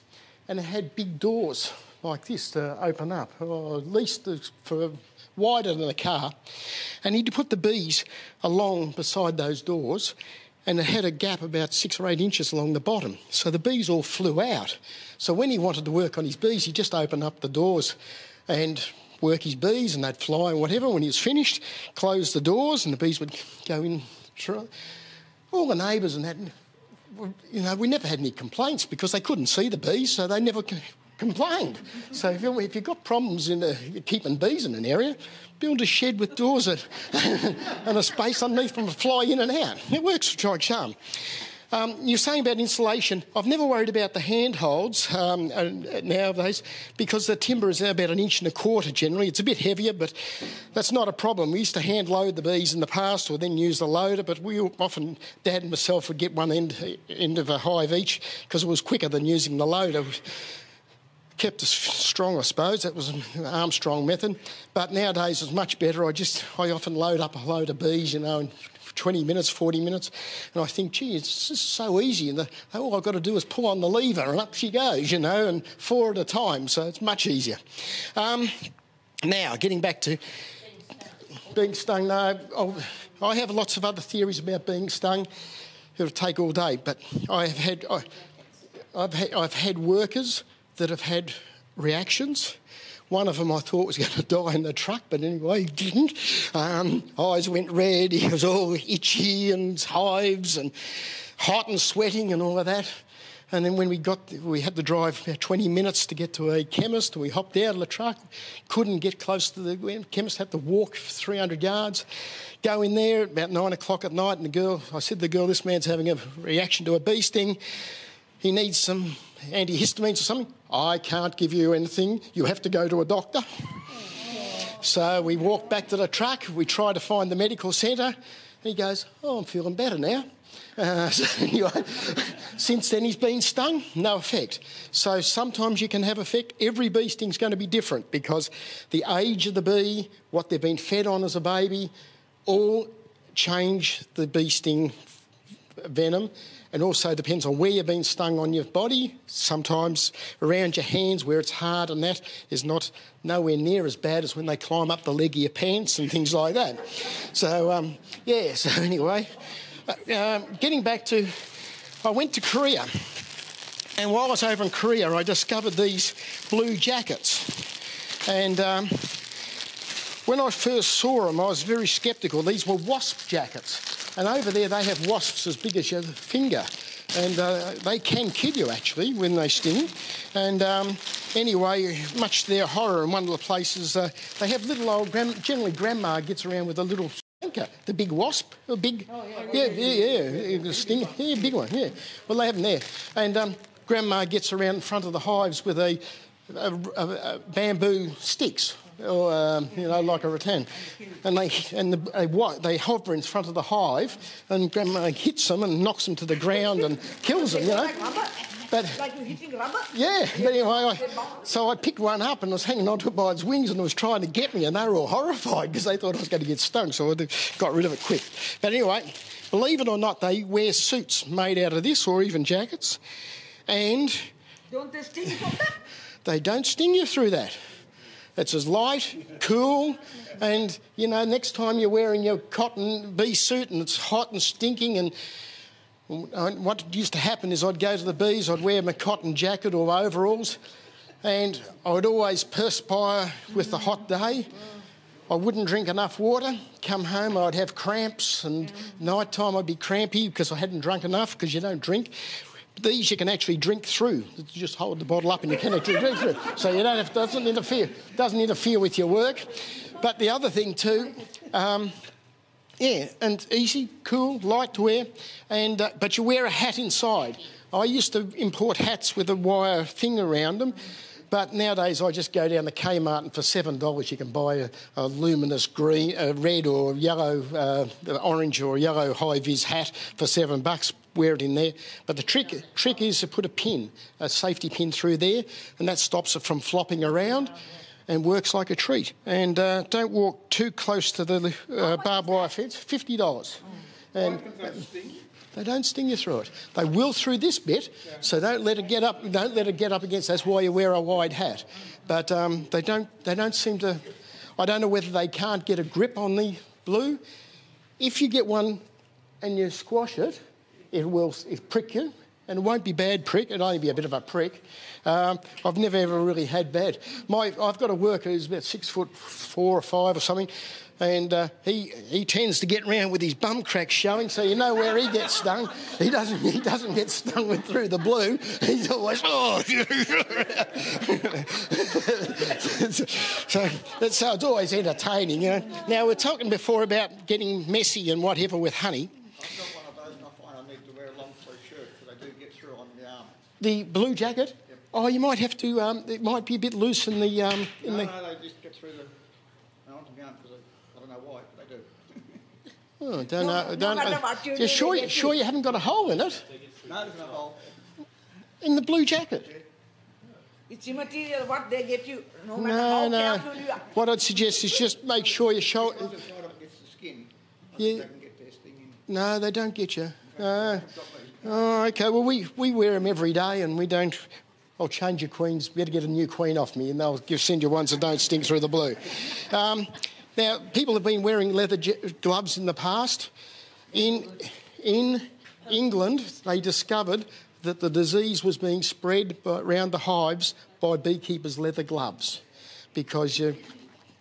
and it had big doors like this to open up, or at least for wider than a car, and he'd put the bees along beside those doors, and it had a gap about six or eight inches along the bottom. So the bees all flew out. So when he wanted to work on his bees, he'd just open up the doors and work his bees, and they'd fly and whatever. When he was finished, close the doors, and the bees would go in. All the neighbours and that, you know, we never had any complaints because they couldn't see the bees, so they never complained. So if, you, if you've got problems in uh, keeping bees in an area, build a shed with doors (laughs) and, a space underneath them to fly in and out. It works like charm. Um, you're saying about insulation. I've never worried about the handholds um, nowadays because the timber is about an inch and a quarter generally. It's a bit heavier, but that's not a problem. We used to hand load the bees in the past or then use the loader, but we often, Dad and myself, would get one end, end of a hive each because it was quicker than using the loader kept us strong, I suppose. That was an Armstrong method. But nowadays it's much better. I just I often load up a load of bees, you know, in 20 minutes, 40 minutes. And I think, gee, it's just so easy. And the, all I've got to do is pull on the lever and up she goes, you know, and four at a time. So it's much easier. Um, now, getting back to being stung, no, I'll, I have lots of other theories about being stung. It'll take all day, but I have had, I, I've had, I've had workers that have had reactions one of them I thought was going (laughs) to die in the truck, but anyway, he didn't. Um, eyes went red, he was all itchy and hives and hot and sweating and all of that. And then when we got, we had to drive about 20 minutes to get to a chemist. We hopped out of the truck, couldn't get close to the chemist, had to walk 300 yards, go in there about nine o'clock at night. And the girl, I said to the girl, this man's having a reaction to a bee sting. He needs some antihistamines or something. I can't give you anything. You have to go to a doctor. So we walked back to the truck. We tried to find the medical centre. And he goes, Oh, I'm feeling better now. Uh, (laughs) so anyway, since then he's been stung, no effect. So sometimes you can have effect. Every bee sting's going to be different because the age of the bee, what they've been fed on as a baby, all change the bee sting venom and also depends on where you've been stung on your body. Sometimes around your hands where it's hard and that is not nowhere near as bad as when they climb up the leg of your pants and things like that. So, um, yeah, so (laughs) anyway, uh, getting back to, I went to Korea. And while I was over in Korea, I discovered these blue jackets. And um, when I first saw them, I was very sceptical. These were wasp jackets. And over there, they have wasps as big as your finger. And uh, they can kill you actually when they sting. And um, anyway, much to their horror, in one of the places, uh, they have little old, gran- generally, grandma gets around with a little stinker, the big wasp, a big, oh, yeah, yeah, yeah, yeah, yeah, sting, yeah, big one, yeah. Well, they have them there. And um, grandma gets around in front of the hives with a, a, a, a bamboo sticks or um, you know, like a rattan. And they and the, they, they hover in front of the hive, and grandma hits them and knocks them to the ground and kills them. You know. But yeah, but anyway, I, so I picked one up and I was hanging onto it by its wings and it was trying to get me, and they were all horrified because they thought I was going to get stung, so I got rid of it quick. But anyway, believe it or not, they wear suits made out of this or even jackets, and don't they sting you from that? They don't sting you through that. It's as light, cool, and you know, next time you're wearing your cotton bee suit and it's hot and stinking, and uh, what used to happen is I'd go to the bees, I'd wear my cotton jacket or overalls, and I would always perspire with the hot day. I wouldn't drink enough water. Come home, I'd have cramps, and night time I'd be crampy because I hadn't drunk enough because you don't drink. These you can actually drink through. You just hold the bottle up and you can actually drink through. So you don't have, doesn't interfere, doesn't interfere with your work. But the other thing too, um, yeah, and easy, cool, light to wear, and uh, but you wear a hat inside. I used to import hats with a wire thing around them. But nowadays, I just go down to Kmart and for seven dollars you can buy a, a luminous green, a red or yellow, uh, orange or yellow high vis hat for seven bucks. Wear it in there. But the trick trick is to put a pin, a safety pin through there, and that stops it from flopping around. And works like a treat. And uh, don't walk too close to the uh, barbed wire fence. Fifty dollars. And they don't sting you through it. They will through this bit, so don't let it get up. Don't let it get up against. That's why you wear a wide hat. But um, they don't. They don't seem to. I don't know whether they can't get a grip on the blue. If you get one and you squash it, it will prick you, and it won't be bad prick. It'll only be a bit of a prick. Um, I've never ever really had bad. My I've got a worker who's about six foot four or five or something and uh, he he tends to get round with his bum crack showing, so you know where he gets stung. He doesn't he doesn't get stung with through the blue. He's always (laughs) oh. (laughs) so, so it's always entertaining, you know. Now we're talking before about getting messy and whatever with honey. I've got one of those and I find I need to wear a long sleeve shirt because they do get through on the blue jacket. Oh, you might have to. Um, it might be a bit loose in the um, in No, the. no, they just get through the. No, onto the arm because I, I don't know why, but they do. (laughs) Oh, don't No- know. no Don't. matter uh, what you you do, sure? You get sure you. you haven't got a hole in it no, there's no hole. in the blue jacket? It's immaterial what they get you, no matter No, how no. careful you are. What I'd suggest is just make sure your shoulder. Once it's right up against the skin, Yeah. they can get their sting in. No, they don't get you. No. Oh, okay. Well, we, we wear them every day, and we don't. I'll change your queens. We'd better get a new queen off me, and they'll give, send you ones that don't stink through the blue. Um, now, people have been wearing leather gloves in the past. In in England, they discovered that the disease was being spread by, around the hives by beekeepers' leather gloves, because you,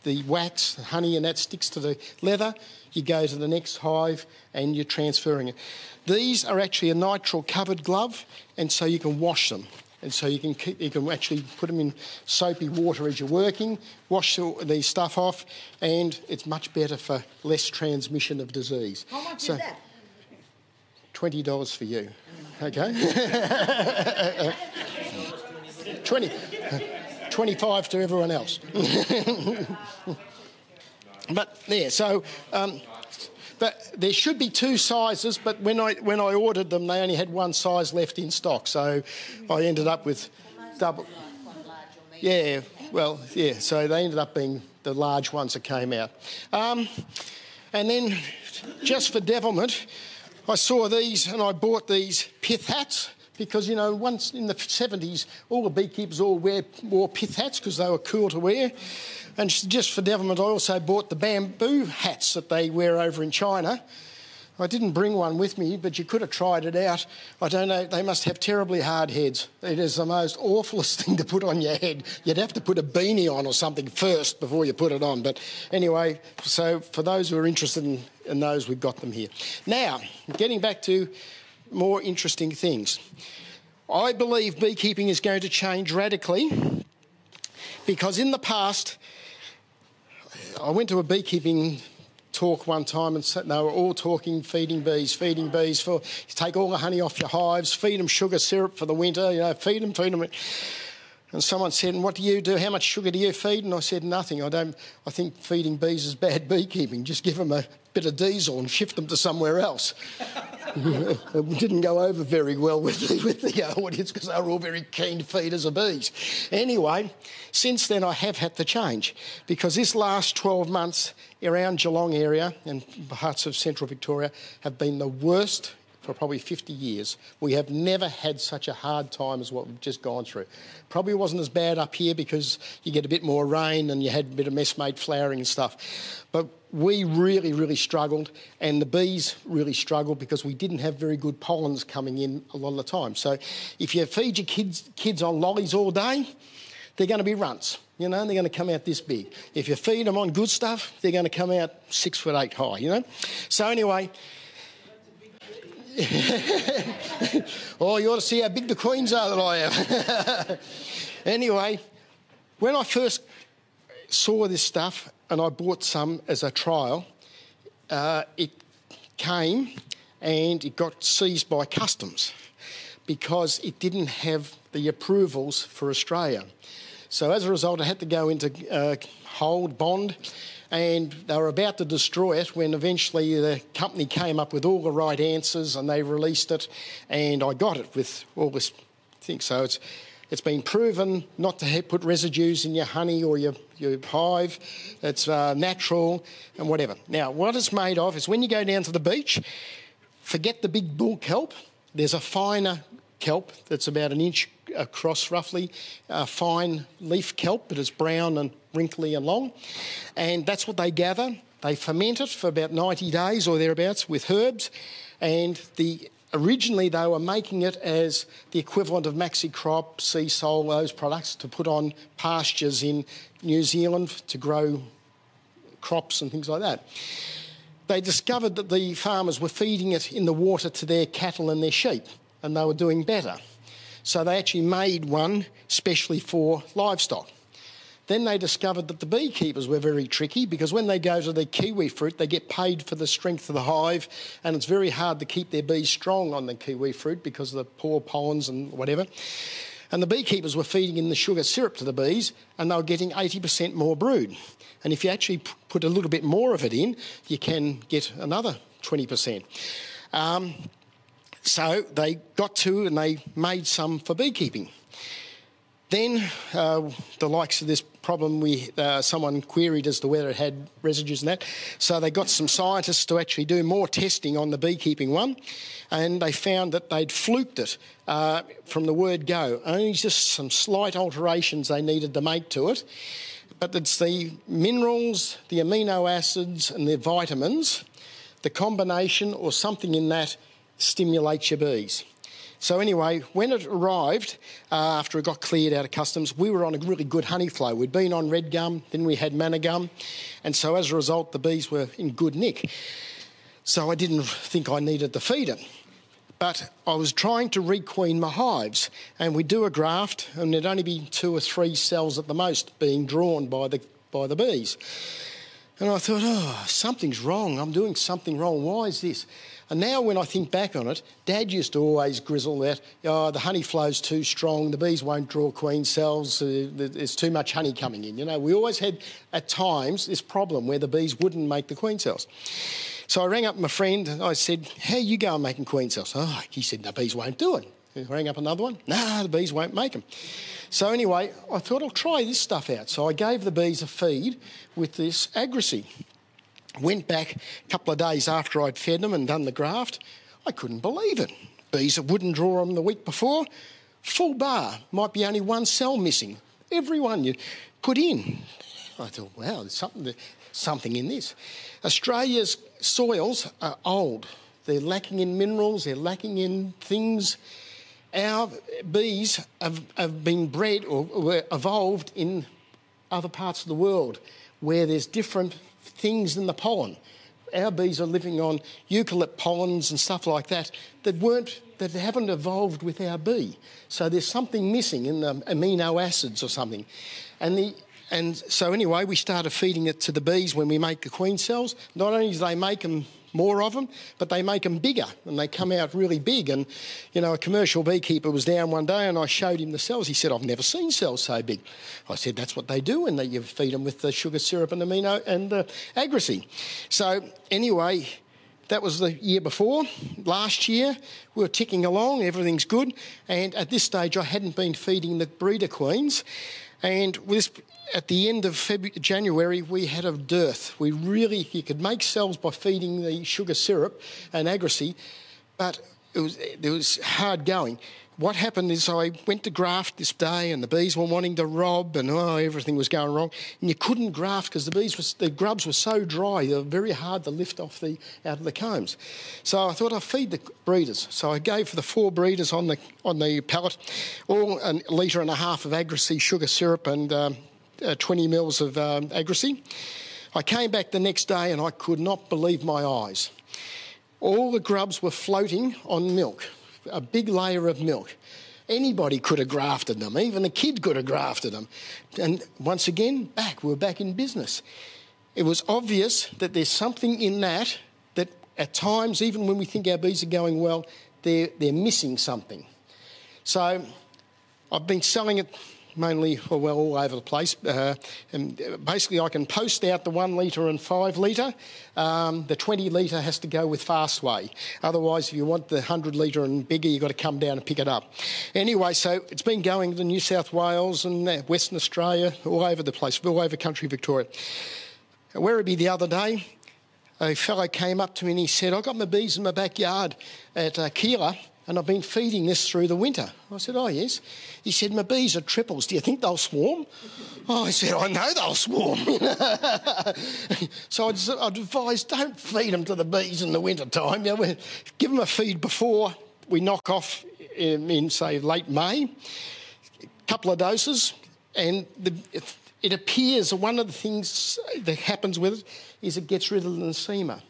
the wax, the honey, and that sticks to the leather. You go to the next hive and you're transferring it. These are actually a nitrile covered glove, and so you can wash them. And so you can keep, you can actually put them in soapy water as you're working, wash the, the stuff off, and it's much better for less transmission of disease. How much So- is that? Twenty dollars for you, okay? (laughs) Twenty. 25 to everyone else. (laughs) but there, so um, but there should be two sizes, but when I when I ordered them, they only had one size left in stock, so I ended up with double. Yeah, well, yeah. So they ended up being the large ones that came out, um, and then just for devilment, I saw these and I bought these pith hats because you know once in the 70s all the beekeepers all wear wore pith hats because they were cool to wear. And just for devilment i also bought the bamboo hats that they wear over in china. I didn't bring one with me but you could have tried it out. I don't know they must have terribly hard heads. It is the most awfulest (laughs) thing to put on your head. You'd have to put a beanie on or something first before you put it on. But anyway so for those who are interested in, in those we've got them here. Now getting back to more interesting things. I believe beekeeping is going to change radically because in the past, I went to a beekeeping talk one time and they were all talking feeding bees, feeding bees for take all the honey off your hives, feed them sugar syrup for the winter, you know, feed them, feed them. And someone said, "What do you do? How much sugar do you feed?" And I said, "Nothing. I don't. I think feeding bees is bad (laughs) beekeeping. Just give them a bit of diesel and shift them to somewhere else." (laughs) it didn't go over very well with the, with the uh, audience because they were all very keen feeders of bees. Anyway, since then I have had to change because this last 12 months around Geelong area and parts of central Victoria have been the worst for probably 50 years. We have never had such a hard time as what we've just gone through. Probably wasn't as bad up here because you get a bit more rain and you had a bit of messmate flowering and stuff. But we really, really struggled, and the bees really struggled because we didn't have very good pollens coming in a lot of the time. So if you feed your kids, kids on lollies all day, they're going to be runts. You know, they're going to come out this big. If you feed them on good stuff, they're going to come out six foot eight high, you know? So, anyway, (laughs) oh, you ought to see how big the queens are that I am. (laughs) anyway, when I first saw this stuff and I bought some as a trial, uh, it came and it got seized by customs because it didn't have the approvals for Australia. So as a result, I had to go into uh, hold bond, and they were about to destroy it when eventually the company came up with all the right answers and they released it, and I got it with all this thing. So it's it's been proven not to put residues in your honey or your, your hive. It's uh, natural and whatever. Now, what it's made of is when you go down to the beach, forget the big bull kelp. There's a finer kelp that's about an inch across roughly, a fine leaf kelp, but it's brown and wrinkly and long. And that's what they gather. They ferment it for about 90 days or thereabouts with herbs. And the originally they were making it as the equivalent of maxi crop, Seasol, those products to put on pastures in New Zealand to grow crops and things like that. They discovered that the farmers were feeding it in the water to their cattle and their sheep, and they were doing better. So they actually made one specially for livestock. Then they discovered that the beekeepers were very tricky because when they go to their kiwi fruit, they get paid for the strength of the hive, and it's very hard to keep their bees strong on the kiwi fruit because of the poor pollens and whatever. And the beekeepers were feeding in the sugar syrup to the bees, and they were getting 80% more brood. And if you actually put a little bit more of it in, you can get another 20%. Um, so they got to and they made some for beekeeping. Then uh, the likes of this problem, we uh, someone queried as to whether it had residues and that. So they got some scientists to actually do more testing on the beekeeping one, and they found that they'd fluked it uh, from the word go. Only just some slight alterations they needed to make to it, but it's the minerals, the amino acids, and the vitamins, the combination or something in that stimulates your bees. So anyway, when it arrived, uh, after it got cleared out of customs, we were on a really good honey flow. We'd been on red gum, then we had manna gum, and so as a result, the bees were in good nick. So I didn't think I needed to feed it. But I was trying to requeen my hives, and we do a graft, and there'd only be two or three cells at the most being drawn by the by the bees. And I thought, oh, something's wrong. I'm doing something wrong. Why is this? And now, when I think back on it, Dad used to always grizzle that oh, the honey flow's too strong, the bees won't draw queen cells, uh, there's too much honey coming in. You know, we always had at times this problem where the bees wouldn't make the queen cells. So I rang up my friend and I said, How you going making queen cells? Oh, he said, The bees won't do it. I rang up another one. Nah, the bees won't make them. So anyway, I thought I'll try this stuff out. So I gave the bees a feed with this AgriSea. Went back a couple of days after I'd fed them and done the graft. I couldn't believe it. Bees that wouldn't draw them the week before, full bar, might be only one cell missing. Everyone you put in. I thought, wow, there's something, something in this. Australia's soils are old. They're lacking in minerals, they're lacking in things. Our bees have, have been bred or were evolved in other parts of the world where there's different things in the pollen. Our bees are living on eucalypt pollens and stuff like that that weren't that haven't evolved with our bee. So there's something missing in the amino acids or something. And the and so anyway, we started feeding it to the bees when we make the queen cells. Not only do they make them more of them, but they make them bigger and they come out really big. And, you know, a commercial beekeeper was down one day and I showed him the cells. He said, I've never seen cells so big. I said, that's what they do and that you feed them with the sugar syrup and amino and uh, the AgriSea. So, anyway, that was the year before. Last year, we were ticking along, everything's good. And at this stage, I hadn't been feeding the breeder queens. And with at the end of February, January, we had a dearth. We really, you could make cells by feeding the sugar syrup and AgriSea, but it was, it was hard going. What happened is I went to graft this day, and the bees were wanting to rob, and oh, everything was going wrong. And you couldn't graft because the bees, was, the grubs were so dry; they were very hard to lift off the out of the combs. So I thought I'd feed the breeders. So I gave for the four breeders on the on the pallet all a litre and a half of AgriSea sugar syrup and um, uh, 20 mils of um, AgriSea. I came back the next day and I could not believe my eyes. All the grubs were floating on milk, a big layer of milk. Anybody could have grafted them, even a kid could have grafted them. And once again, back, we were back in business. It was obvious that there's something in that that at times, even when we think our bees are going well, they're, they're missing something. So I've been selling it mainly well all over the place. Uh, and basically, I can post out the one litre and five litre. Um, the 20 litre has to go with Fastway. Otherwise, if you want the 100 litre and bigger, you've got to come down and pick it up. Anyway, so it's been going to New South Wales and uh, Western Australia, all over the place, all over country Victoria. Werribee the other day, a fellow came up to me and he said, I've got my bees in my backyard at uh, Keilor and I've been feeding this through the winter. I said, Oh, yes. He said, My bees are triples. Do you think they'll swarm? Oh, I said, I know they'll swarm. (laughs) so I'd, I'd advise don't feed them to the bees in the winter time. You know, give them a feed before we knock off in, in say, late May, a couple of doses, and the, it appears one of the things that happens with it is it gets rid of the nosema.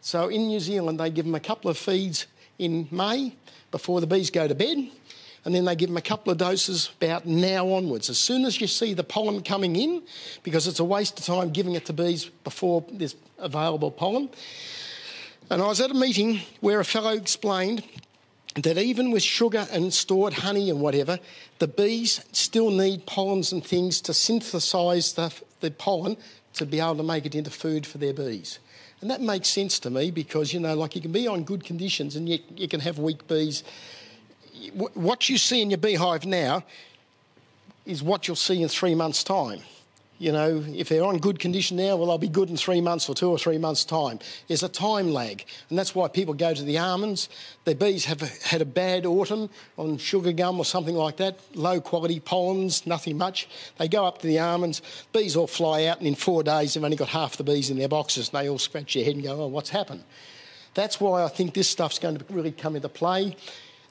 So in New Zealand, they give them a couple of feeds in May before the bees go to bed, and then they give them a couple of doses about now onwards. As soon as you see the pollen coming in, because it's a waste of time giving it to bees before there's available pollen. And I was at a meeting where a fellow explained that even with sugar and stored honey and whatever, the bees still need pollens and things to synthesise the, the pollen to be able to make it into food for their bees. And that makes sense to me because, you know, like you can be on good conditions and yet you can have weak bees. What you see in your beehive now is what you'll see in three months' time. You know, if they're on good condition now, well, they'll be good in three months or two or three months' time. There's a time lag, and that's why people go to the almonds. Their bees have had a bad autumn on sugar gum or something like that, low quality pollens, nothing much. They go up to the almonds, bees all fly out, and in four days, they've only got half the bees in their boxes, and they all scratch their head and go, oh, what's happened? That's why I think this stuff's going to really come into play.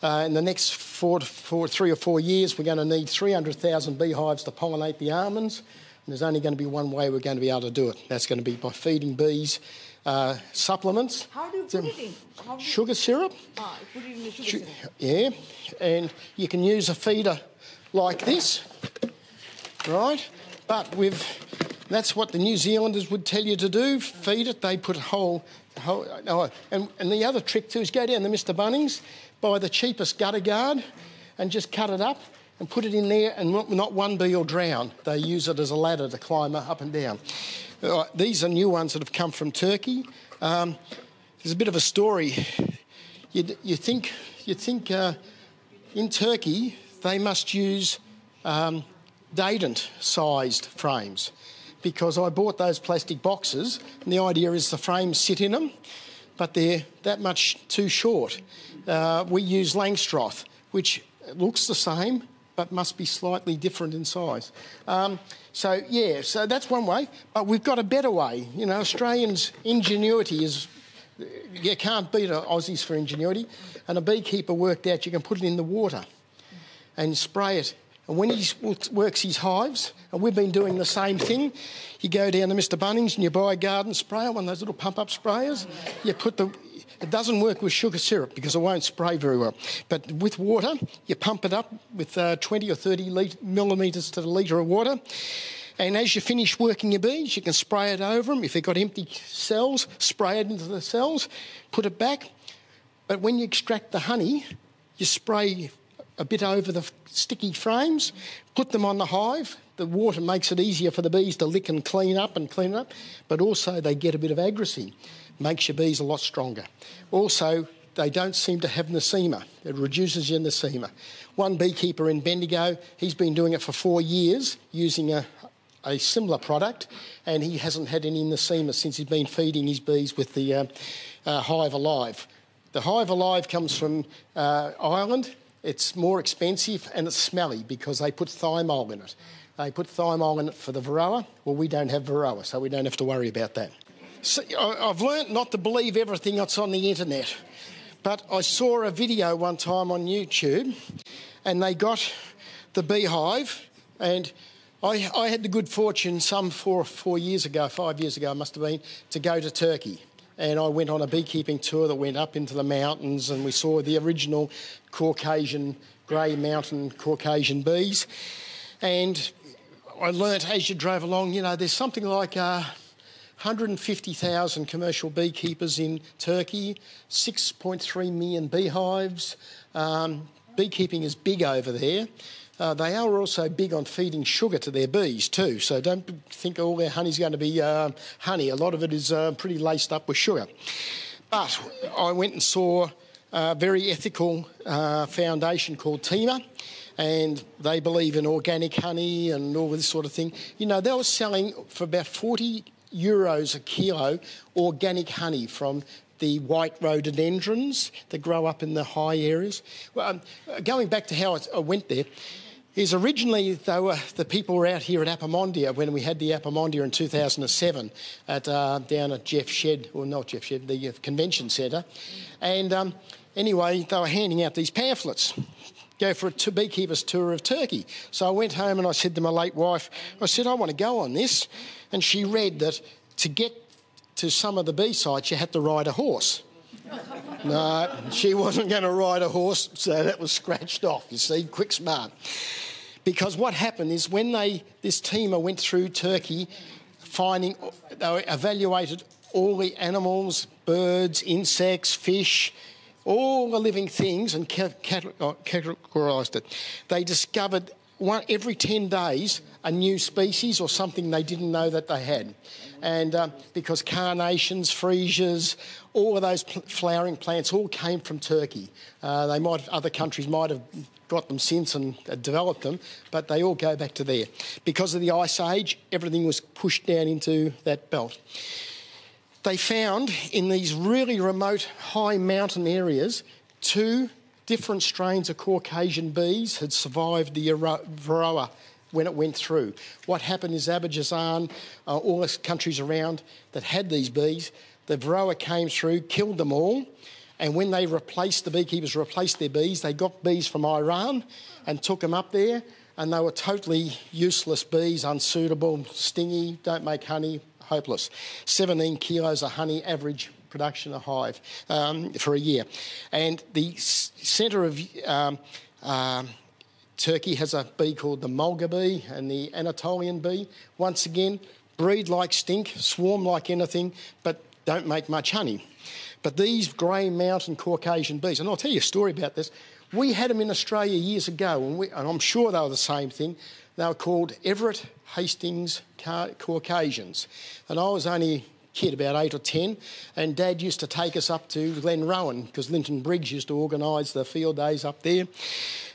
Uh, in the next four, four, three or four years, we're going to need 300,000 beehives to pollinate the almonds there's only going to be one way we're going to be able to do it. That's going to be by feeding bees uh, supplements. How do you put it in? How sugar syrup. Ah, put it in the sugar syrup. Yeah, and you can use a feeder like this, right? But with that's what the New Zealanders would tell you to do. Feed it. They put a whole, whole oh, and, and the other trick too is go down to Mr Bunnings, buy the cheapest gutter guard, and just cut it up and put it in there, and not one bee will drown. They use it as a ladder to climb up and down. Uh, these are new ones that have come from Turkey. Um, there's a bit of a story. You, you think, you think uh, in Turkey they must use um, Dadant-sized frames because I bought those plastic boxes, and the idea is the frames sit in them, but they're that much too short. Uh, we use Langstroth, which looks the same, but must be slightly different in size. Um, so, yeah, so that's one way, but we've got a better way. You know, Australians' ingenuity is, you can't beat Aussies for ingenuity. And a beekeeper worked out you can put it in the water and spray it. And when he works his hives, and we've been doing the same thing, you go down to Mr. Bunnings and you buy a garden sprayer, one of those little pump up sprayers. You put the it doesn't work with sugar syrup because it won't spray very well. But with water, you pump it up with uh, 20 or 30 millimetres to the litre of water. And as you finish working your bees, you can spray it over them. If they've got empty cells, spray it into the cells, put it back. But when you extract the honey, you spray a bit over the sticky frames, put them on the hive. The water makes it easier for the bees to lick and clean up and clean up, but also they get a bit of agrosine makes your bees a lot stronger. Also, they don't seem to have nosema. It reduces your nosema. One beekeeper in Bendigo, he's been doing it for four years using a, a similar product, and he hasn't had any nosema since he's been feeding his bees with the uh, uh, Hive Alive. The Hive Alive comes from uh, Ireland. It's more expensive and it's smelly because they put thymol in it. They put thymol in it for the varroa. Well, we don't have varroa, so we don't have to worry about that. So, I've learnt not to believe everything that's on the internet, but I saw a video one time on YouTube and they got the beehive and I, I, had the good fortune some four, four years ago, five years ago, I must have been, to go to Turkey. And I went on a beekeeping tour that went up into the mountains and we saw the original Caucasian, grey mountain Caucasian bees. And I learnt as you drove along, you know, there's something like uh, 150,000 commercial beekeepers in Turkey, 6.3 million beehives. Um, beekeeping is big over there. Uh, they are also big on feeding sugar to their bees too, so don't think all their honey is going to be uh, honey. A lot of it is uh, pretty laced up with sugar. But I went and saw a very ethical uh, foundation called Tema, and they believe in organic honey and all this sort of thing. You know, they were selling for about 40 euros a kilo organic honey from the white rhododendrons that grow up in the high areas. Well, um, going back to how I went there, is originally they were the people were out here at Apimondia when we had the Apimondia in 2007 at uh, down at Jeff Shed, or not Jeff Shed, the uh, convention centre, and um, anyway they were handing out these pamphlets go for a beekeeper's tour of Turkey. So I went home and I said to my late wife, I said, I want to go on this. And she read that to get to some of the bee sites, you had to ride a horse. (laughs) no, she wasn't going to ride a horse, so that was scratched off, you see, quick smart. Because what happened is when they, this team went through Turkey, finding, they evaluated all the animals, birds, insects, fish, all the living things and uh, categorised it. They discovered one, every 10 days a new species or something they didn't know that they had. And uh, because carnations, freesias, all of those pl- flowering plants all came from Turkey. Uh, they might, other countries might have got them since and uh, developed them, but they all go back to there. Because of the ice age, everything was pushed down into that belt they found in these really remote high mountain areas two different strains of Caucasian bees had survived the Varroa when it went through. What happened is Azerbaijan, uh, all the countries around that had these bees, the Varroa came through, killed them all, and when they replaced, the beekeepers replaced their bees, they got bees from Iran and took them up there, and they were totally useless bees, unsuitable, stingy, don't make honey, hopeless. 17 kilos of honey average production a hive um, for a year. And the centre of um, um, Turkey has a bee called the mulga bee and the Anatolian bee. Once again, breed like stink, swarm like anything, but don't make much honey. But these grey mountain Caucasian bees, and I'll tell you a story about this. We had them in Australia years ago, and, we, and I'm sure they were the same thing. They were called Everett Hastings Caucasians. And I was only kid, about eight or ten, and Dad used to take us up to Glenrowan because Linton Briggs used to organise the field days up there.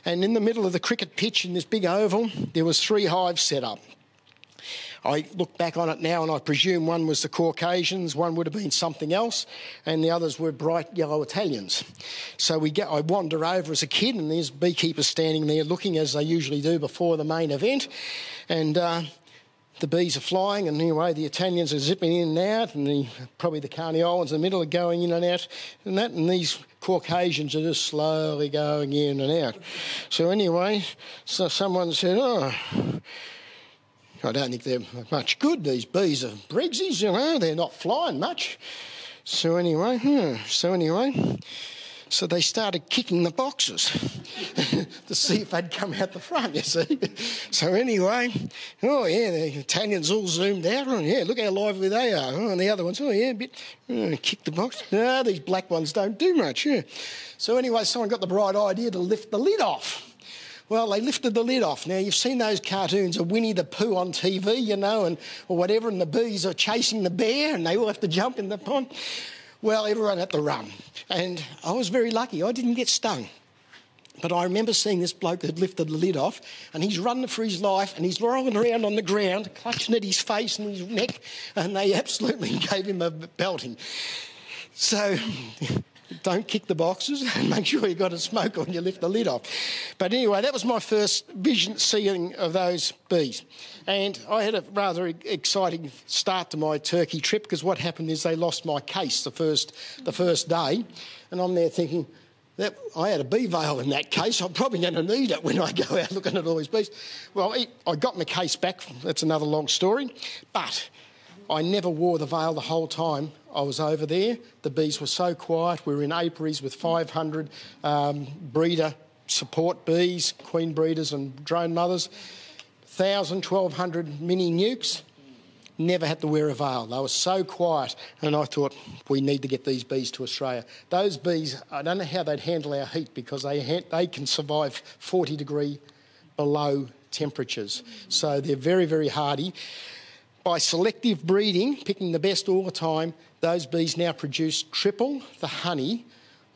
And in the middle of the cricket pitch in this big oval, there was three hives set up. I look back on it now and I presume one was the Caucasians, one would have been something else, and the others were bright yellow Italians. So we get, I wander over as a kid and there's beekeepers standing there looking as they usually do before the main event. And uh, the bees are flying, and anyway, the Italians are zipping in and out, and the, probably the Carniolans in the middle are going in and out, and that, and these Caucasians are just slowly going in and out. So anyway, so someone said, "Oh, I don't think they're much good. These bees are Briggsies, you know, they're not flying much. So anyway, hmm, so anyway, so they started kicking the boxes (laughs) to see if they'd come out the front, you see. So anyway, oh yeah, the Italians all zoomed out. Oh yeah, look how lively they are. Oh, and the other ones, oh yeah, a bit, oh, kick the box. No, these black ones don't do much, yeah. So anyway, someone got the bright idea to lift the lid off. Well, they lifted the lid off. Now, you've seen those cartoons of Winnie the Pooh on TV, you know, and or whatever, and the bees are chasing the bear and they all have to jump in the pond. Well, everyone had the run. And I was very lucky. I didn't get stung. But I remember seeing this bloke that lifted the lid off, and he's running for his life, and he's rolling around on the ground, clutching at his face and his neck, and they absolutely (laughs) gave him a belting. So don't kick the boxes (laughs) and make sure you've got a smoke when you lift the lid off. But anyway, that was my first vision seeing of those bees. And I had a rather exciting start to my Turkey trip because what happened is they lost my case the first, the first day. And I'm there thinking, that, I had a bee veil in that case. I'm probably going to need it when I go out (laughs) looking at all these bees. Well, I got my case back. That's another long story. But I never wore the veil the whole time I was over there. The bees were so quiet. We were in apiaries with 500 um, breeder support bees, queen breeders and drone mothers. 1,000, 1,200 mini nukes. Never had to wear a veil. They were so quiet. And I thought, we need to get these bees to Australia. Those bees, I don't know how they'd handle our heat because they, ha- they can survive 40 degree below temperatures. So they're very, very hardy. By selective breeding, picking the best all the time, those bees now produce triple the honey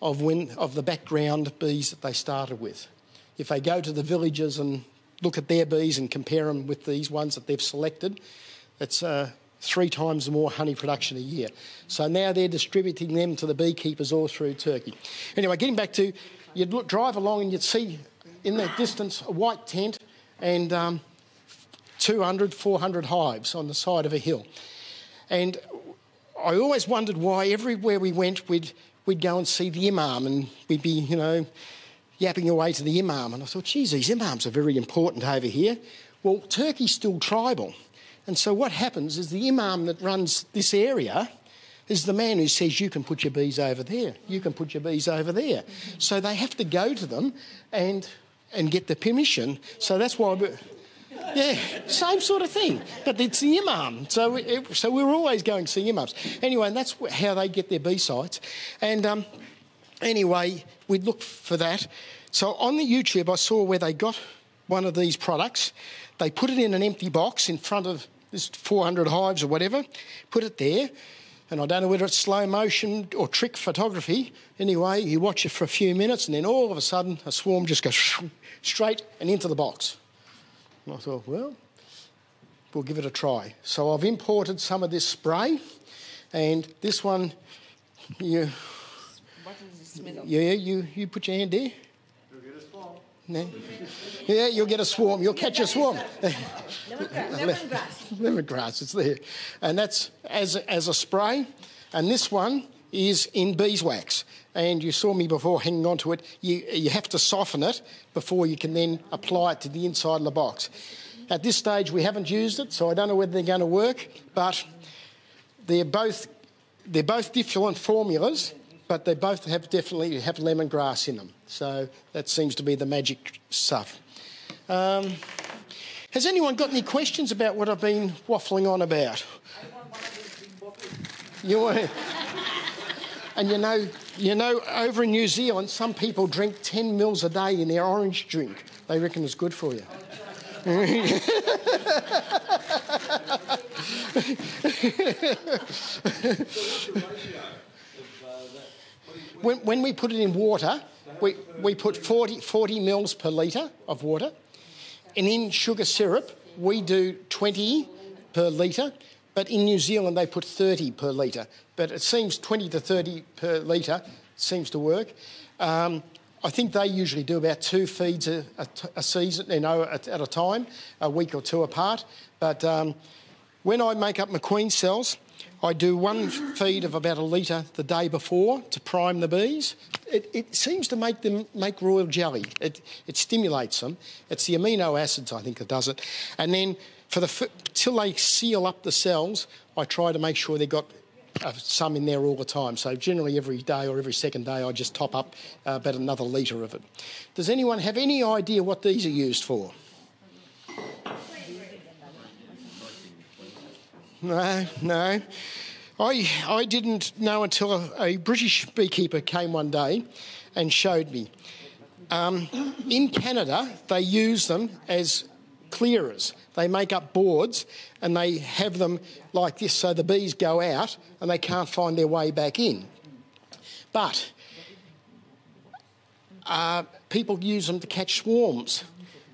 of, when, of the background bees that they started with. If they go to the villages and look at their bees and compare them with these ones that they've selected, it's uh, three times more honey production a year. So now they're distributing them to the beekeepers all through Turkey. Anyway, getting back to, you'd look, drive along and you'd see in that distance a white tent and um, 200, 400 hives on the side of a hill. And I always wondered why everywhere we went, we'd, we'd go and see the imam and we'd be, you know, yapping away to the imam, and I thought, geez, these imams are very important over here. Well, Turkey's still tribal. And so what happens is the imam that runs this area is the man who says you can put your bees over there, you can put your bees over there. So they have to go to them and and get the permission. So that's why. Yeah, same sort of thing, but it's the imam. So, it, so we're always going to see imams. Anyway, and that's how they get their bee sites. And um, anyway, we'd look for that. So on the YouTube, I saw where they got one of these products. They put it in an empty box in front of this 400 hives or whatever, put it there. And I don't know whether it's slow motion or trick photography. Anyway, you watch it for a few minutes, and then all of a sudden, a swarm just goes (laughs) straight and into the box. And I thought, well, we'll give it a try. So I've imported some of this spray, and this one, you, What is the yeah, you, you put your hand there. No. Yeah, you'll get a swarm. You'll catch a swarm. Lemongrass. (laughs) Lemongrass. lemongrass, it's there. And that's as, as a spray. And this one is in beeswax. And you saw me before hanging on to it. You, you have to soften it before you can then apply it to the inside of the box. At this stage, we haven't used it, so I don't know whether they're going to work, but they're both, they're both different formulas, but they both have definitely have lemongrass in them. So that seems to be the magic stuff. Um, has anyone got any questions about what I've been waffling on about? You want, and you know, you know, over in New Zealand, some people drink 10 mils a day in their orange drink. They reckon it's good for you. when, when we put it in water, we, we put 40, 40 mils per litre of water. And in sugar syrup, we do 20 per litre, but in New Zealand they put 30 per litre. But it seems 20 to 30 per litre seems to work. Um, I think they usually do about two feeds a, a, a season, you know, at, at, a time, a week or two apart. But um, when I make up my queen cells, I do one feed of about a litre the day before to prime the bees. It, it, seems to make them make royal jelly. It, it stimulates them. It's the amino acids, I think, that does it. And then for the till they seal up the cells, I try to make sure they've got uh, some in there all the time. So generally every day or every second day, I just top up uh, about another litre of it. Does anyone have any idea what these are used for? No, no. I, I didn't know until a, a British beekeeper came one day and showed me. Um, in Canada, they use them as clearers. They make up boards and they have them like this so the bees go out and they can't find their way back in. But uh, people use them to catch swarms.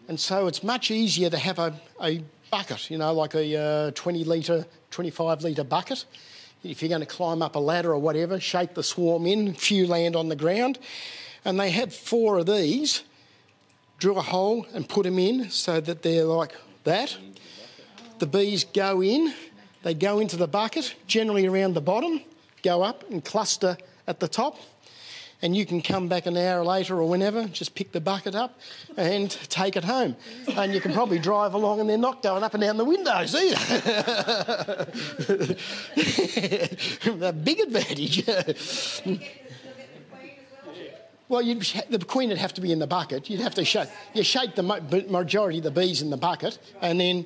And so it's much easier to have a, a bucket, you know, like a uh, 20 litre, 25 litre bucket. If you're going to climb up a ladder or whatever, shake the swarm in, few land on the ground. And they had four of these, drill a hole and put them in so that they're like that. The bees go in, they go into the bucket, generally around the bottom, go up and cluster at the top and you can come back an hour later or whenever, just pick the bucket up and take it home. And you can probably drive along and they're not going up and down the windows either. (laughs) a big advantage. (laughs) Well, the queen would have to be in the bucket. You'd have to shake, you shake the majority of the bees in the bucket, and then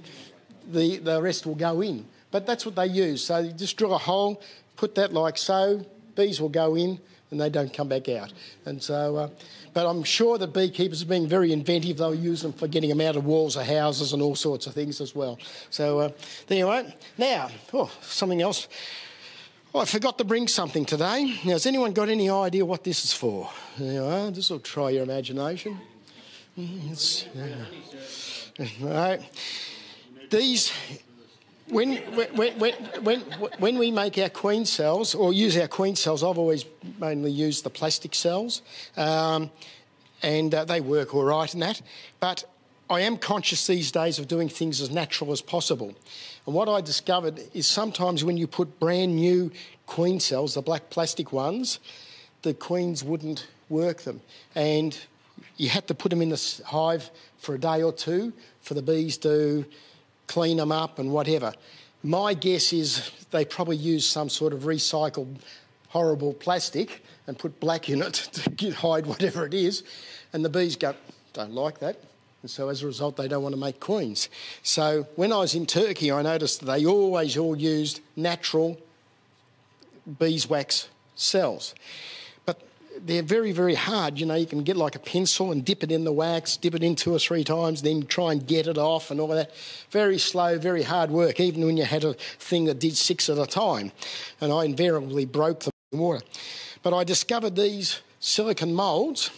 the, the rest will go in. But that's what they use. So you just drill a hole, put that like so, bees will go in, and they don't come back out. And so, uh, but I'm sure that beekeepers are being very inventive. They'll use them for getting them out of walls of houses and all sorts of things as well. So uh, there you go. Now, oh, something else. I forgot to bring something today. Now, has anyone got any idea what this is for? Are. This will try your imagination. It's, uh. These when, when, when, when, when we make our queen cells or use our queen cells, I've always mainly used the plastic cells, um, and uh, they work all right in that. But I am conscious these days of doing things as natural as possible. And what I discovered is sometimes when you put brand new queen cells, the black plastic ones, the queens wouldn't work them. And you had to put them in the hive for a day or two for the bees to clean them up and whatever. My guess is they probably used some sort of recycled horrible plastic and put black in it (laughs) to hide whatever it is, and the bees go, don't like that. And so as a result, they don't want to make coins. So when I was in Turkey, I noticed that they always all used natural beeswax cells. But they're very, very hard. You know, you can get like a pencil and dip it in the wax, dip it in two or three times, then try and get it off and all that. Very slow, very hard work, even when you had a thing that did six at a time. And I invariably broke them in water. But I discovered these silicon moulds.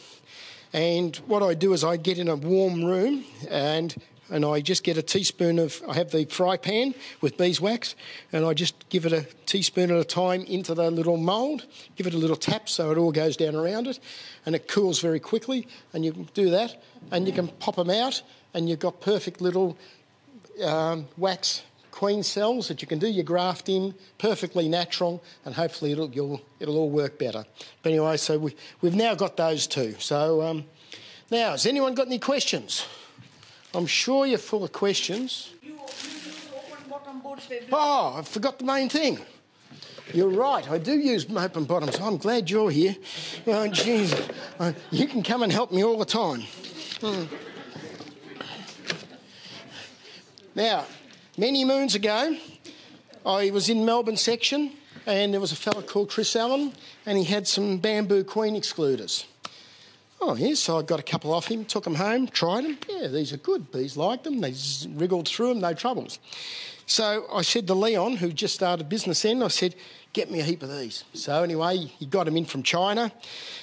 And what I do is I get in a warm room and and I just get a teaspoon of I have the fry pan with beeswax and I just give it a teaspoon at a time into the little mould, give it a little tap so it all goes down around it and it cools very quickly and you can do that and you can pop them out and you've got perfect little um, wax queen cells that you can do your graft in, perfectly natural, and hopefully it'll, it'll all work better. But anyway, so we, we've now got those two. So um, now, has anyone got any questions? I'm sure you're full of questions. Oh, I forgot the main thing. You're right, I do use open bottoms. I'm glad you're here. Oh, jeez. Uh, you can come and help me all the time. Hmm. Now, many moons ago, I was in Melbourne section and there was a fella called Chris Allen and he had some bamboo queen excluders. Oh, yes, so I got a couple off him, took them home, tried them. Yeah, these are good. Bees like them. They wriggled through them, no troubles. So I said to Leon, who just started business then, I said, get me a heap of these. So anyway, he got them in from China.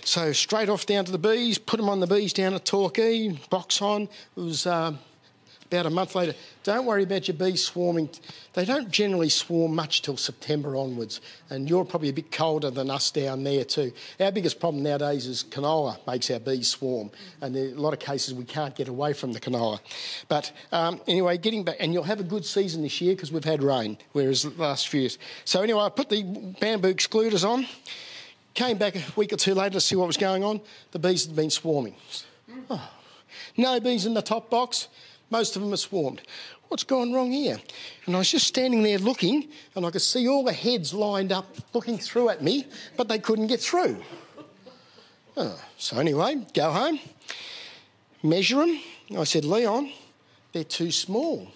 So straight off down to the bees, put them on the bees down at Torquay, box on. It was uh, about a month later. Don't worry about your bees swarming. They don't generally swarm much till September onwards, and you're probably a bit colder than us down there too. Our biggest problem nowadays is canola makes our bees swarm, and in a lot of cases we can't get away from the canola. But um, anyway, getting back, and you'll have a good season this year because we've had rain, whereas the last few years. So anyway, I put the bamboo excluders on. Came back a week or two later to see what was going on. The bees had been swarming. Oh, no bees in the top box. Most of them are swarmed. What's gone wrong here? And I was just standing there looking, and I could see all the heads lined up looking through at me, but they couldn't get through. Oh, so anyway, go home, measure them. I said, Leon, they're too small.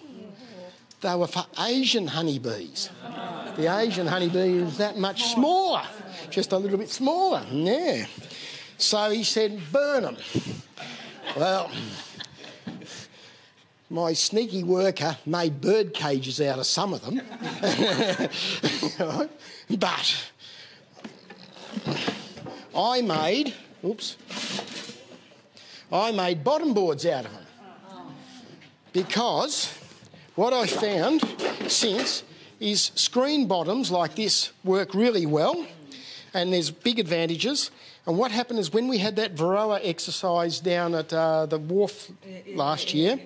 They were for Asian honeybees. The Asian honeybee is that much smaller, just a little bit smaller. Yeah. So he said, burn them. Well, my sneaky worker made bird cages out of some of them. (laughs) but I made, oops, I made bottom boards out of them. Because what I found since is screen bottoms like this work really well, and there's big advantages. And what happened is when we had that Varroa exercise down at uh, the wharf last year,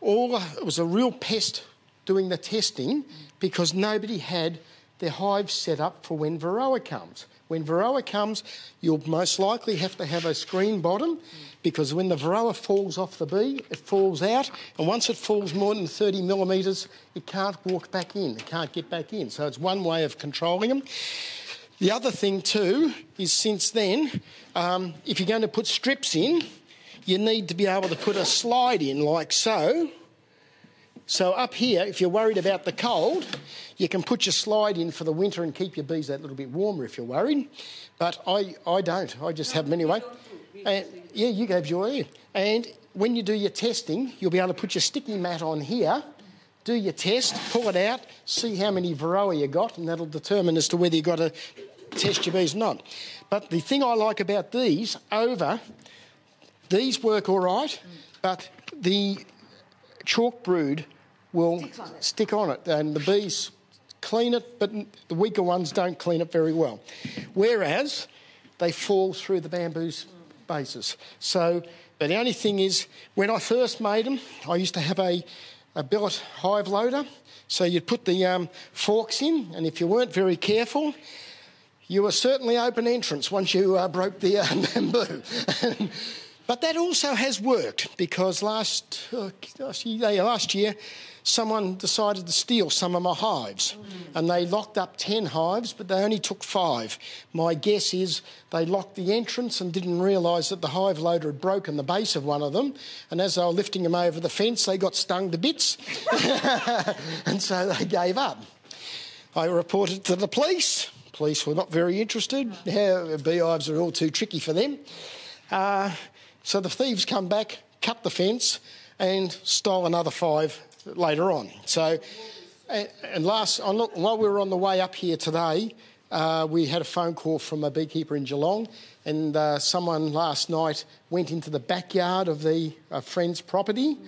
all it was a real pest doing the testing because nobody had their hives set up for when Varroa comes. When Varroa comes, you'll most likely have to have a screen bottom because when the Varroa falls off the bee, it falls out, and once it falls more than 30 millimetres, it can't walk back in, it can't get back in. So it's one way of controlling them. The other thing, too, is since then, um, if you're going to put strips in, you need to be able to put a slide in like so. So up here, if you're worried about the cold, you can put your slide in for the winter and keep your bees that little bit warmer if you're worried. But I, I don't. I just have them anyway. And, yeah, you have your ear. And when you do your testing, you'll be able to put your sticky mat on here, do your test, pull it out, see how many Varroa you got, and that'll determine as to whether you've got to test your bees or not. But the thing I like about these over these work all right, but the chalk brood will Sticks on stick on it, and the bees clean it, but the weaker ones don't clean it very well. Whereas they fall through the bamboo's bases. So, but the only thing is, when I first made them, I used to have a, a billet hive loader. So you'd put the um, forks in, and if you weren't very careful, you were certainly open entrance once you uh, broke the uh, (laughs) bamboo. (laughs) But that also has worked because last, uh, last, year, someone decided to steal some of my hives and they locked up 10 hives, but they only took five. My guess is they locked the entrance and didn't realise that the hive loader had broken the base of one of them. And as they were lifting them over the fence, they got stung to bits. (laughs) and so they gave up. I reported to the police. Police were not very interested. Yeah, beehives are all too tricky for them. Uh, so the thieves come back, cut the fence, and stole another five later on. So, and, and last, while we were on the way up here today, uh, we had a phone call from a beekeeper in Geelong, and uh, someone last night went into the backyard of the uh, friend's property.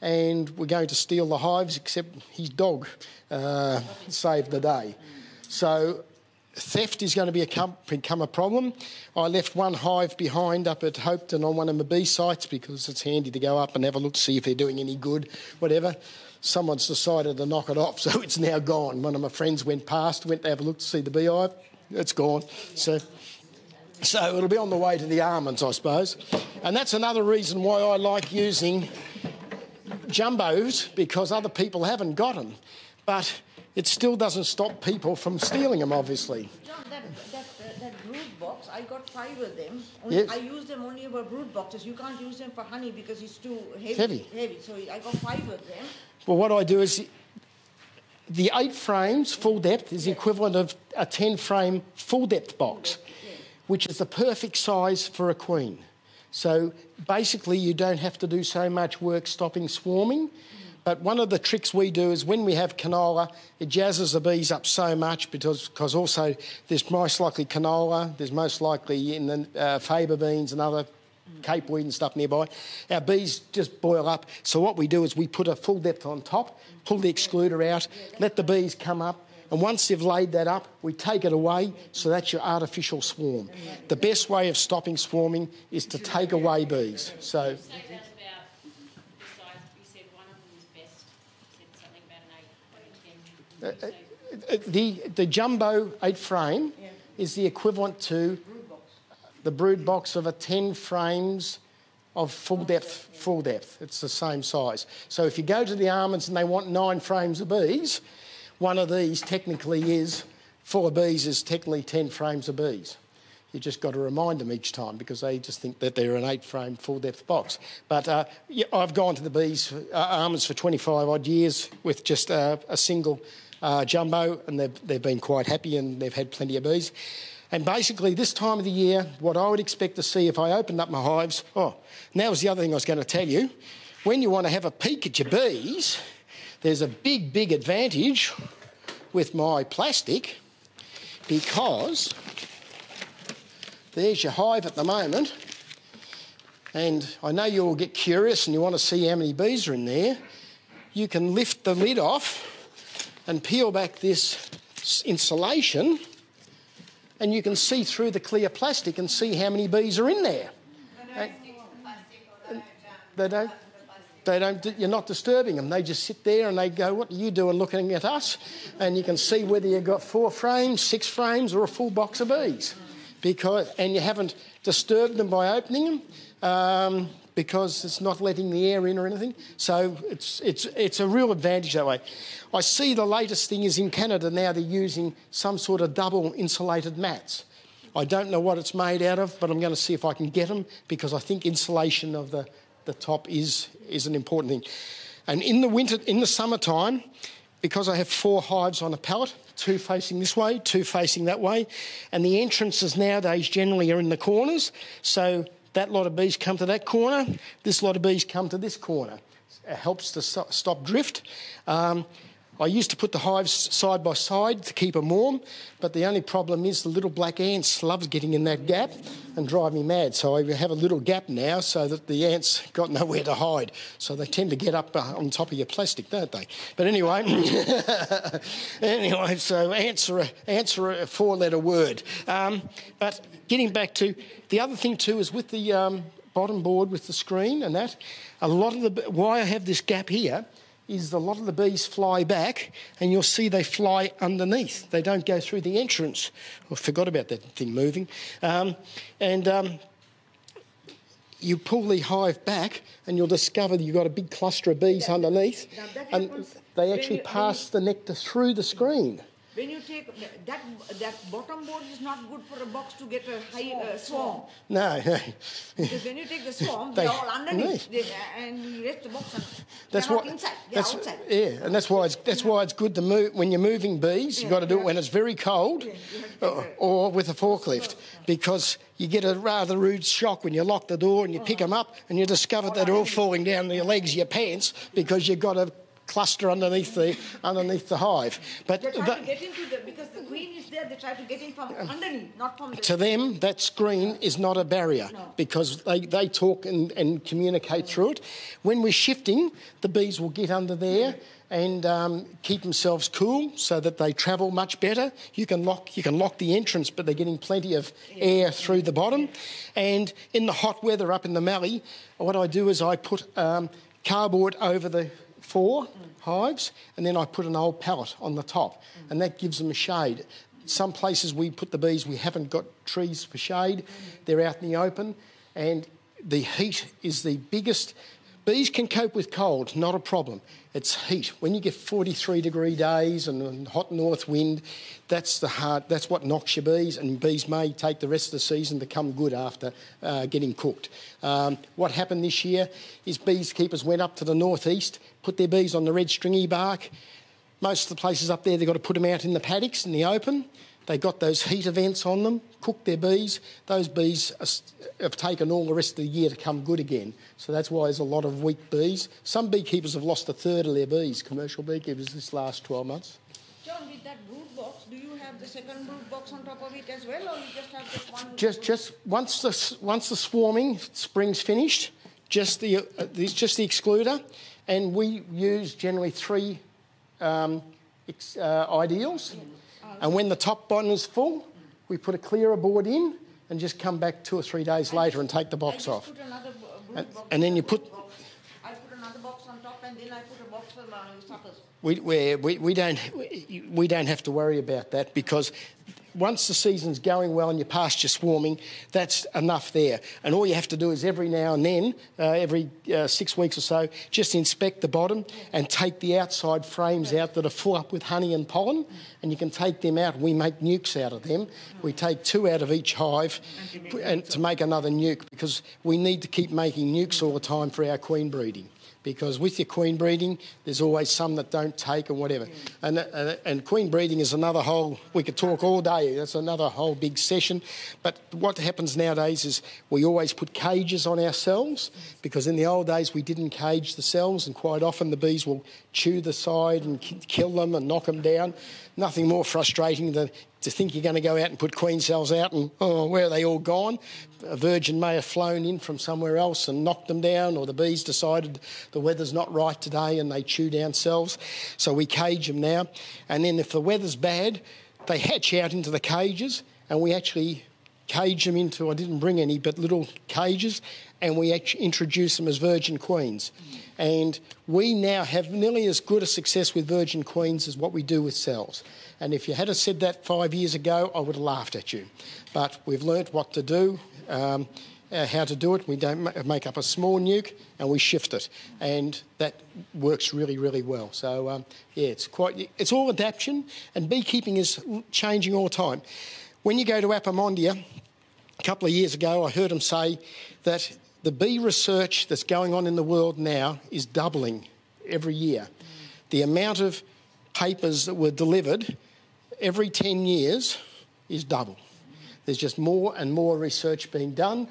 And we're going to steal the hives, except his dog uh, saved the day. So theft is going to be a, become a problem. I left one hive behind up at Hopetoun on one of my bee sites because it's handy to go up and have a look to see if they're doing any good, whatever someone's decided to knock it off, (laughs) so it's now gone. One of my friends went past, went to have a look to see the beehive, it's gone. So, so it'll be on the way to the almonds, I suppose. And that's another reason why I like using jumbos because other people haven't got them. But it still doesn't stop people from stealing them, obviously. John, that, that, uh, that brood box, I got five of them. Only, Yes. I use them only for brood boxes. You can't use them for honey because it's too heavy. Heavy. Heavy. So I got five of them. Well, what I do is the eight frames full depth is the equivalent of a 10 frame full depth box, which is the perfect size for a queen. So basically, you don't have to do so much work stopping swarming. But one of the tricks we do is when we have canola, it jazzes the bees up so much because cause also there's most likely canola, there's most likely in the uh, faba beans and other cape weed and stuff nearby. Our bees just boil up. So what we do is we put a full depth on top, pull the excluder out, let the bees come up, and once they've laid that up, we take it away. So that's your artificial swarm. The best way of stopping swarming is to take away bees. So You say that about the size, you said one of them is best, you said something about an eight or a ten. Did you say- uh, the the jumbo eight frame is the equivalent to the brood box of a 10 frames of full depth full depth. It's the same size. So if you go to the almonds and they want nine frames of bees one of these technically is four bees is technically 10 frames of bees. You just got to remind them each time because they just think that they're an eight frame full depth box. But uh, yeah, I've gone to the bees, uh, almonds for 25 odd years with just uh, a single uh, jumbo, and they've, they've been quite happy and they've had plenty of bees. And basically, this time of the year, what I would expect to see if I opened up my hives, oh, now was the other thing I was going to tell you. When you want to have a peek at your bees, there's a big, big advantage with my plastic because there's your hive at the moment. And I know you'll get curious and you want to see how many bees are in there. You can lift the lid off and peel back this insulation, and you can see through the clear plastic and see how many bees are in there. They don't. They don't. You're not disturbing them. They just sit there and they go, "What are you doing, looking at us?" And you can see whether you've got four frames, six frames, or a full box of bees, because and you haven't disturbed them by opening them. Um, because it's not letting the air in or anything, so it's it's it's a real advantage that way. I see the latest thing is in Canada now they're using some sort of double insulated mats. I don't know what it's made out of, but I'm going to see if I can get them because I think insulation of the, the top is, is an important thing. And in the winter, in the summertime, because I have four hives on a pallet, two facing this way, two facing that way, and the entrances nowadays generally are in the corners, so that lot of bees come to that corner, this lot of bees come to this corner. It helps to stop drift. Um, I used to put the hives side by side to keep them warm, but the only problem is the little black ants loves getting in that gap and drive me mad. So I have a little gap now so that the ants got nowhere to hide. So they tend to get up uh, on top of your plastic, don't they? But anyway, (laughs) anyway, so are a, are a four-letter word. Um, but getting back to the other thing too is with the um, bottom board with the screen and that, a lot of the why I have this gap here is a lot of the bees fly back and you'll see they fly underneath. They don't go through the entrance. I forgot about that thing moving. Um, and um, you pull the hive back and you'll discover you've got a big cluster of bees underneath, and they actually you- pass the nectar through the screen. When you take that, that bottom board is not good for a box to get a high uh, swarm. No, no. Because when you take the swarm, (laughs) They- they're all underneath, Right. they, and you rest the box. And That's they're what. not inside. That's, outside. Yeah, and that's why it's that's why it's good to move when you're moving bees. You've got to do it when it's very cold, you have to or, or with a forklift, because you get a rather rude shock when you lock the door and you pick them up and you discover that they're all falling down your legs, your pants, because you've got a cluster underneath the underneath the hive. But They try that- to get into the because the queen is there. They try to get in from underneath, not from the. to them, that screen is not a barrier because they, they talk and, and communicate through it. When we're shifting, the bees will get under there and um, keep themselves cool so that they travel much better. You can lock you can lock the entrance, but they're getting plenty of air through the bottom. And in the hot weather up in the Mallee, what I do is I put um, cardboard over the four hives, and then I put an old pallet on the top, and that gives them a shade. Some places we put the bees, we haven't got trees for shade, they're out in the open, and the heat is the biggest. Bees can cope with cold, not a problem. It's heat. When you get 43 degree days and, hot north wind, that's the hard. That's what knocks your bees, and bees may take the rest of the season to come good after uh, getting cooked. Um, what happened this year is beekeepers went up to the northeast, put their bees on the red stringy bark. Most of the places up there, they've got to put them out in the paddocks in the open. They got those heat events on them, cooked their bees. Those bees are have taken all the rest of the year to come good again. So that's why there's a lot of weak bees. Some beekeepers have lost a third of their bees, commercial beekeepers, this last 12 months. John, with that brood box, do you have the second brood box on top of it as well, or you just have just one? Just, just once the once the swarming spring's finished, just the uh, there's just the excluder, and we use generally three um, uh, ideals. And when the top one is full, we put a clearer board in and just come back two or three days later and take the box off. put another bo- And- and then you put-. I put another box on top, and then I put a box for my suckers. We, we, we, don't, we don't have to worry about that because once the season's going well and your swarming, that's enough there. And all you have to do is every now and then, uh, every uh, six weeks or so, just inspect the bottom and take the outside frames out that are full up with honey and pollen, and you can take them out. We make nukes out of them. We take two out of each hive and to make another nuke because we need to keep making nukes all the time for our queen breeding because with your queen breeding, there's always some that don't take and whatever. Mm. And, and, and queen breeding is another whole, we could talk all day, that's another whole big session. But what happens nowadays is we always put cages on ourselves because in the old days we didn't cage the cells and quite often the bees will chew the side and ki- kill them and knock them down. Nothing more frustrating than to think you're going to go out and put queen cells out and, oh, where are they all gone? A virgin may have flown in from somewhere else and knocked them down, or the bees decided the weather's not right today and they chew down cells. So we cage them now. And then if the weather's bad, they hatch out into the cages and we actually cage them into, I didn't bring any, but little cages, and we introduce them as virgin queens. And we now have nearly as good a success with virgin queens as what we do with cells. And if you had said that five years ago, I would have laughed at you. But we've learnt what to do, um, uh, how to do it. We don't ma- make up a small nuke and we shift it, and that works really, really well. So um, yeah, it's quite. It's all adaptation, and beekeeping is changing all the time. When you go to Apimondia, a couple of years ago, I heard him say that the bee research that's going on in the world now is doubling every year. The amount of papers that were delivered every 10 years is double. There's just more and more research being done.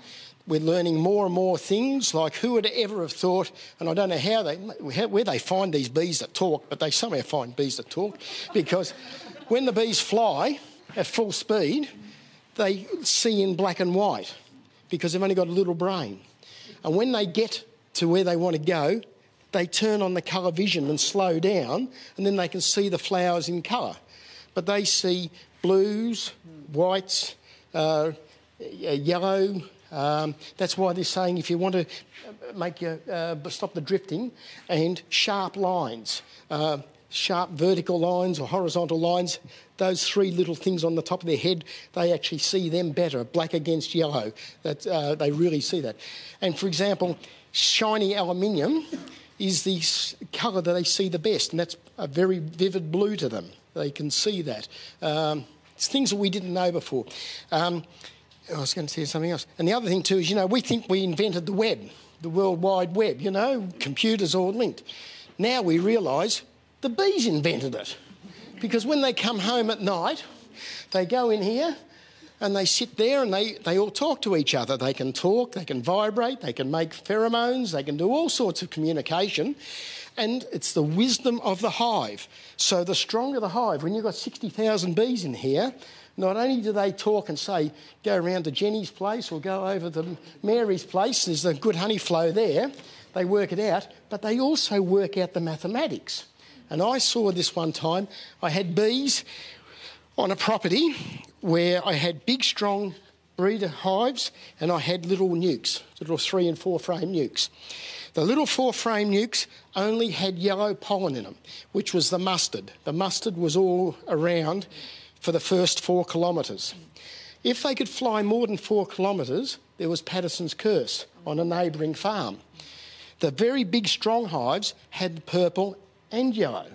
We're learning more and more things. Like who would ever have thought? And I don't know how they, where they find these bees that talk, but they somehow find bees that talk, because when the bees fly at full speed, they see in black and white because they've only got a little brain. And when they get to where they want to go, they turn on the colour vision and slow down, and then they can see the flowers in colour. But they see blues, whites, uh, yellow. Um, that's why they're saying if you want to make your, uh, stop the drifting and sharp lines. Uh, sharp vertical lines or horizontal lines, those three little things on the top of their head, they actually see them better, black against yellow. That, uh, they really see that. And for example, shiny aluminium is the colour that they see the best, and that's a very vivid blue to them. They can see that. Um, it's things that we didn't know before. Um, I was going to say something else. And the other thing, too, is, you know, we think we invented the web, the World Wide Web, you know, computers all linked. Now we realise the bees invented it. Because when they come home at night, they go in here and they sit there and they, they all talk to each other. They can talk, they can vibrate, they can make pheromones, they can do all sorts of communication. And it's the wisdom of the hive. So the stronger the hive, when you've got 60,000 bees in here, not only do they talk and say, go around to Jenny's place or go over to Mary's place, there's a good honey flow there, they work it out, but they also work out the mathematics. And I saw this one time. I had bees on a property where I had big, strong breeder hives and I had little nukes, little three and four frame nukes. The little four frame nukes only had yellow pollen in them, which was the mustard. The mustard was all around for the first four kilometres. If they could fly more than four kilometres, there was Paterson's curse on a neighbouring farm. The very big strong hives had purple and yellow.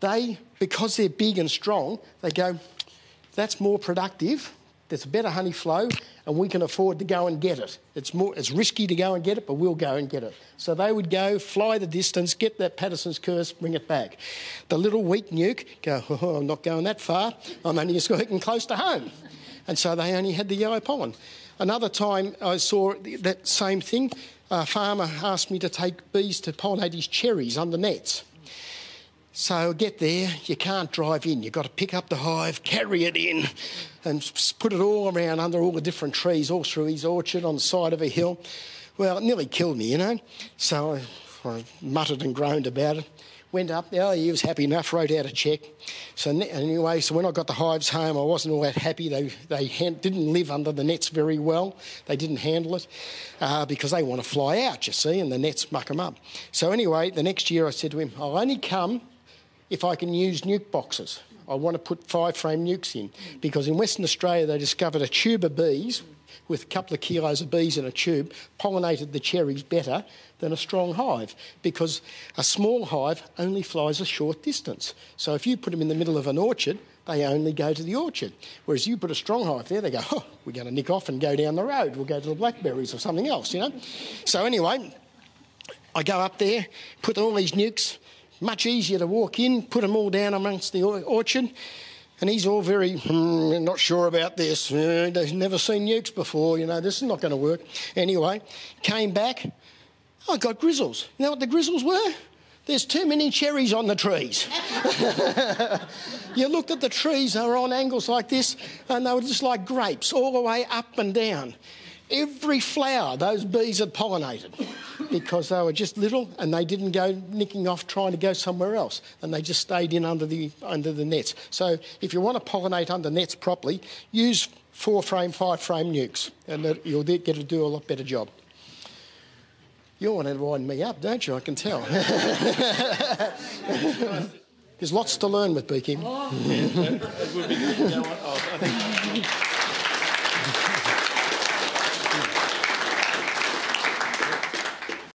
They, because they're big and strong, they go, that's more productive, there's a better honey flow, and we can afford to go and get it. It's, more, it's risky to go and get it, but we'll go and get it. So they would go, fly the distance, get that Paterson's curse, bring it back. The little weak nuke go, oh, I'm not going that far, I'm only just getting close to home. And so they only had the yellow pollen. Another time I saw that same thing. A farmer asked me to take bees to pollinate his cherries under nets. So get there, you can't drive in. You've got to pick up the hive, carry it in, and put it all around under all the different trees, all through his orchard on the side of a hill. Well, it nearly killed me, you know. So I, I muttered and groaned about it. Went up, oh, he was happy enough, wrote out a cheque. So anyway, so when I got the hives home, I wasn't all that happy. They, they didn't live under the nets very well. They didn't handle it uh, because they want to fly out, you see, and the nets muck them up. So anyway, the next year I said to him, I'll only come if I can use nuke boxes. I want to put five frame nukes in because in Western Australia they discovered a tube of bees with a couple of kilos of bees in a tube pollinated the cherries better than a strong hive because a small hive only flies a short distance. So if you put them in the middle of an orchard, they only go to the orchard. Whereas you put a strong hive there, they go, oh, we're going to nick off and go down the road. We'll go to the blackberries or something else, you know. So anyway, I go up there, put all these nukes, much easier to walk in, put them all down amongst the orchard. And he's all very, mm, not sure about this. Uh, he's never seen nukes before, you know, this is not going to work. Anyway, came back. I got grizzles. You know what the grizzles were? There's too many cherries on the trees. (laughs) you looked at the trees, they were on angles like this, and they were just like grapes, all the way up and down. Every flower those bees had pollinated because they were just little and they didn't go nicking off trying to go somewhere else and they just stayed in under the, under the nets. So if you want to pollinate under nets properly, use four frame, five frame nukes and you'll get to do a lot better job. You want to wind me up, don't you? I can tell. (laughs) There's lots to learn with beekeeping. (laughs)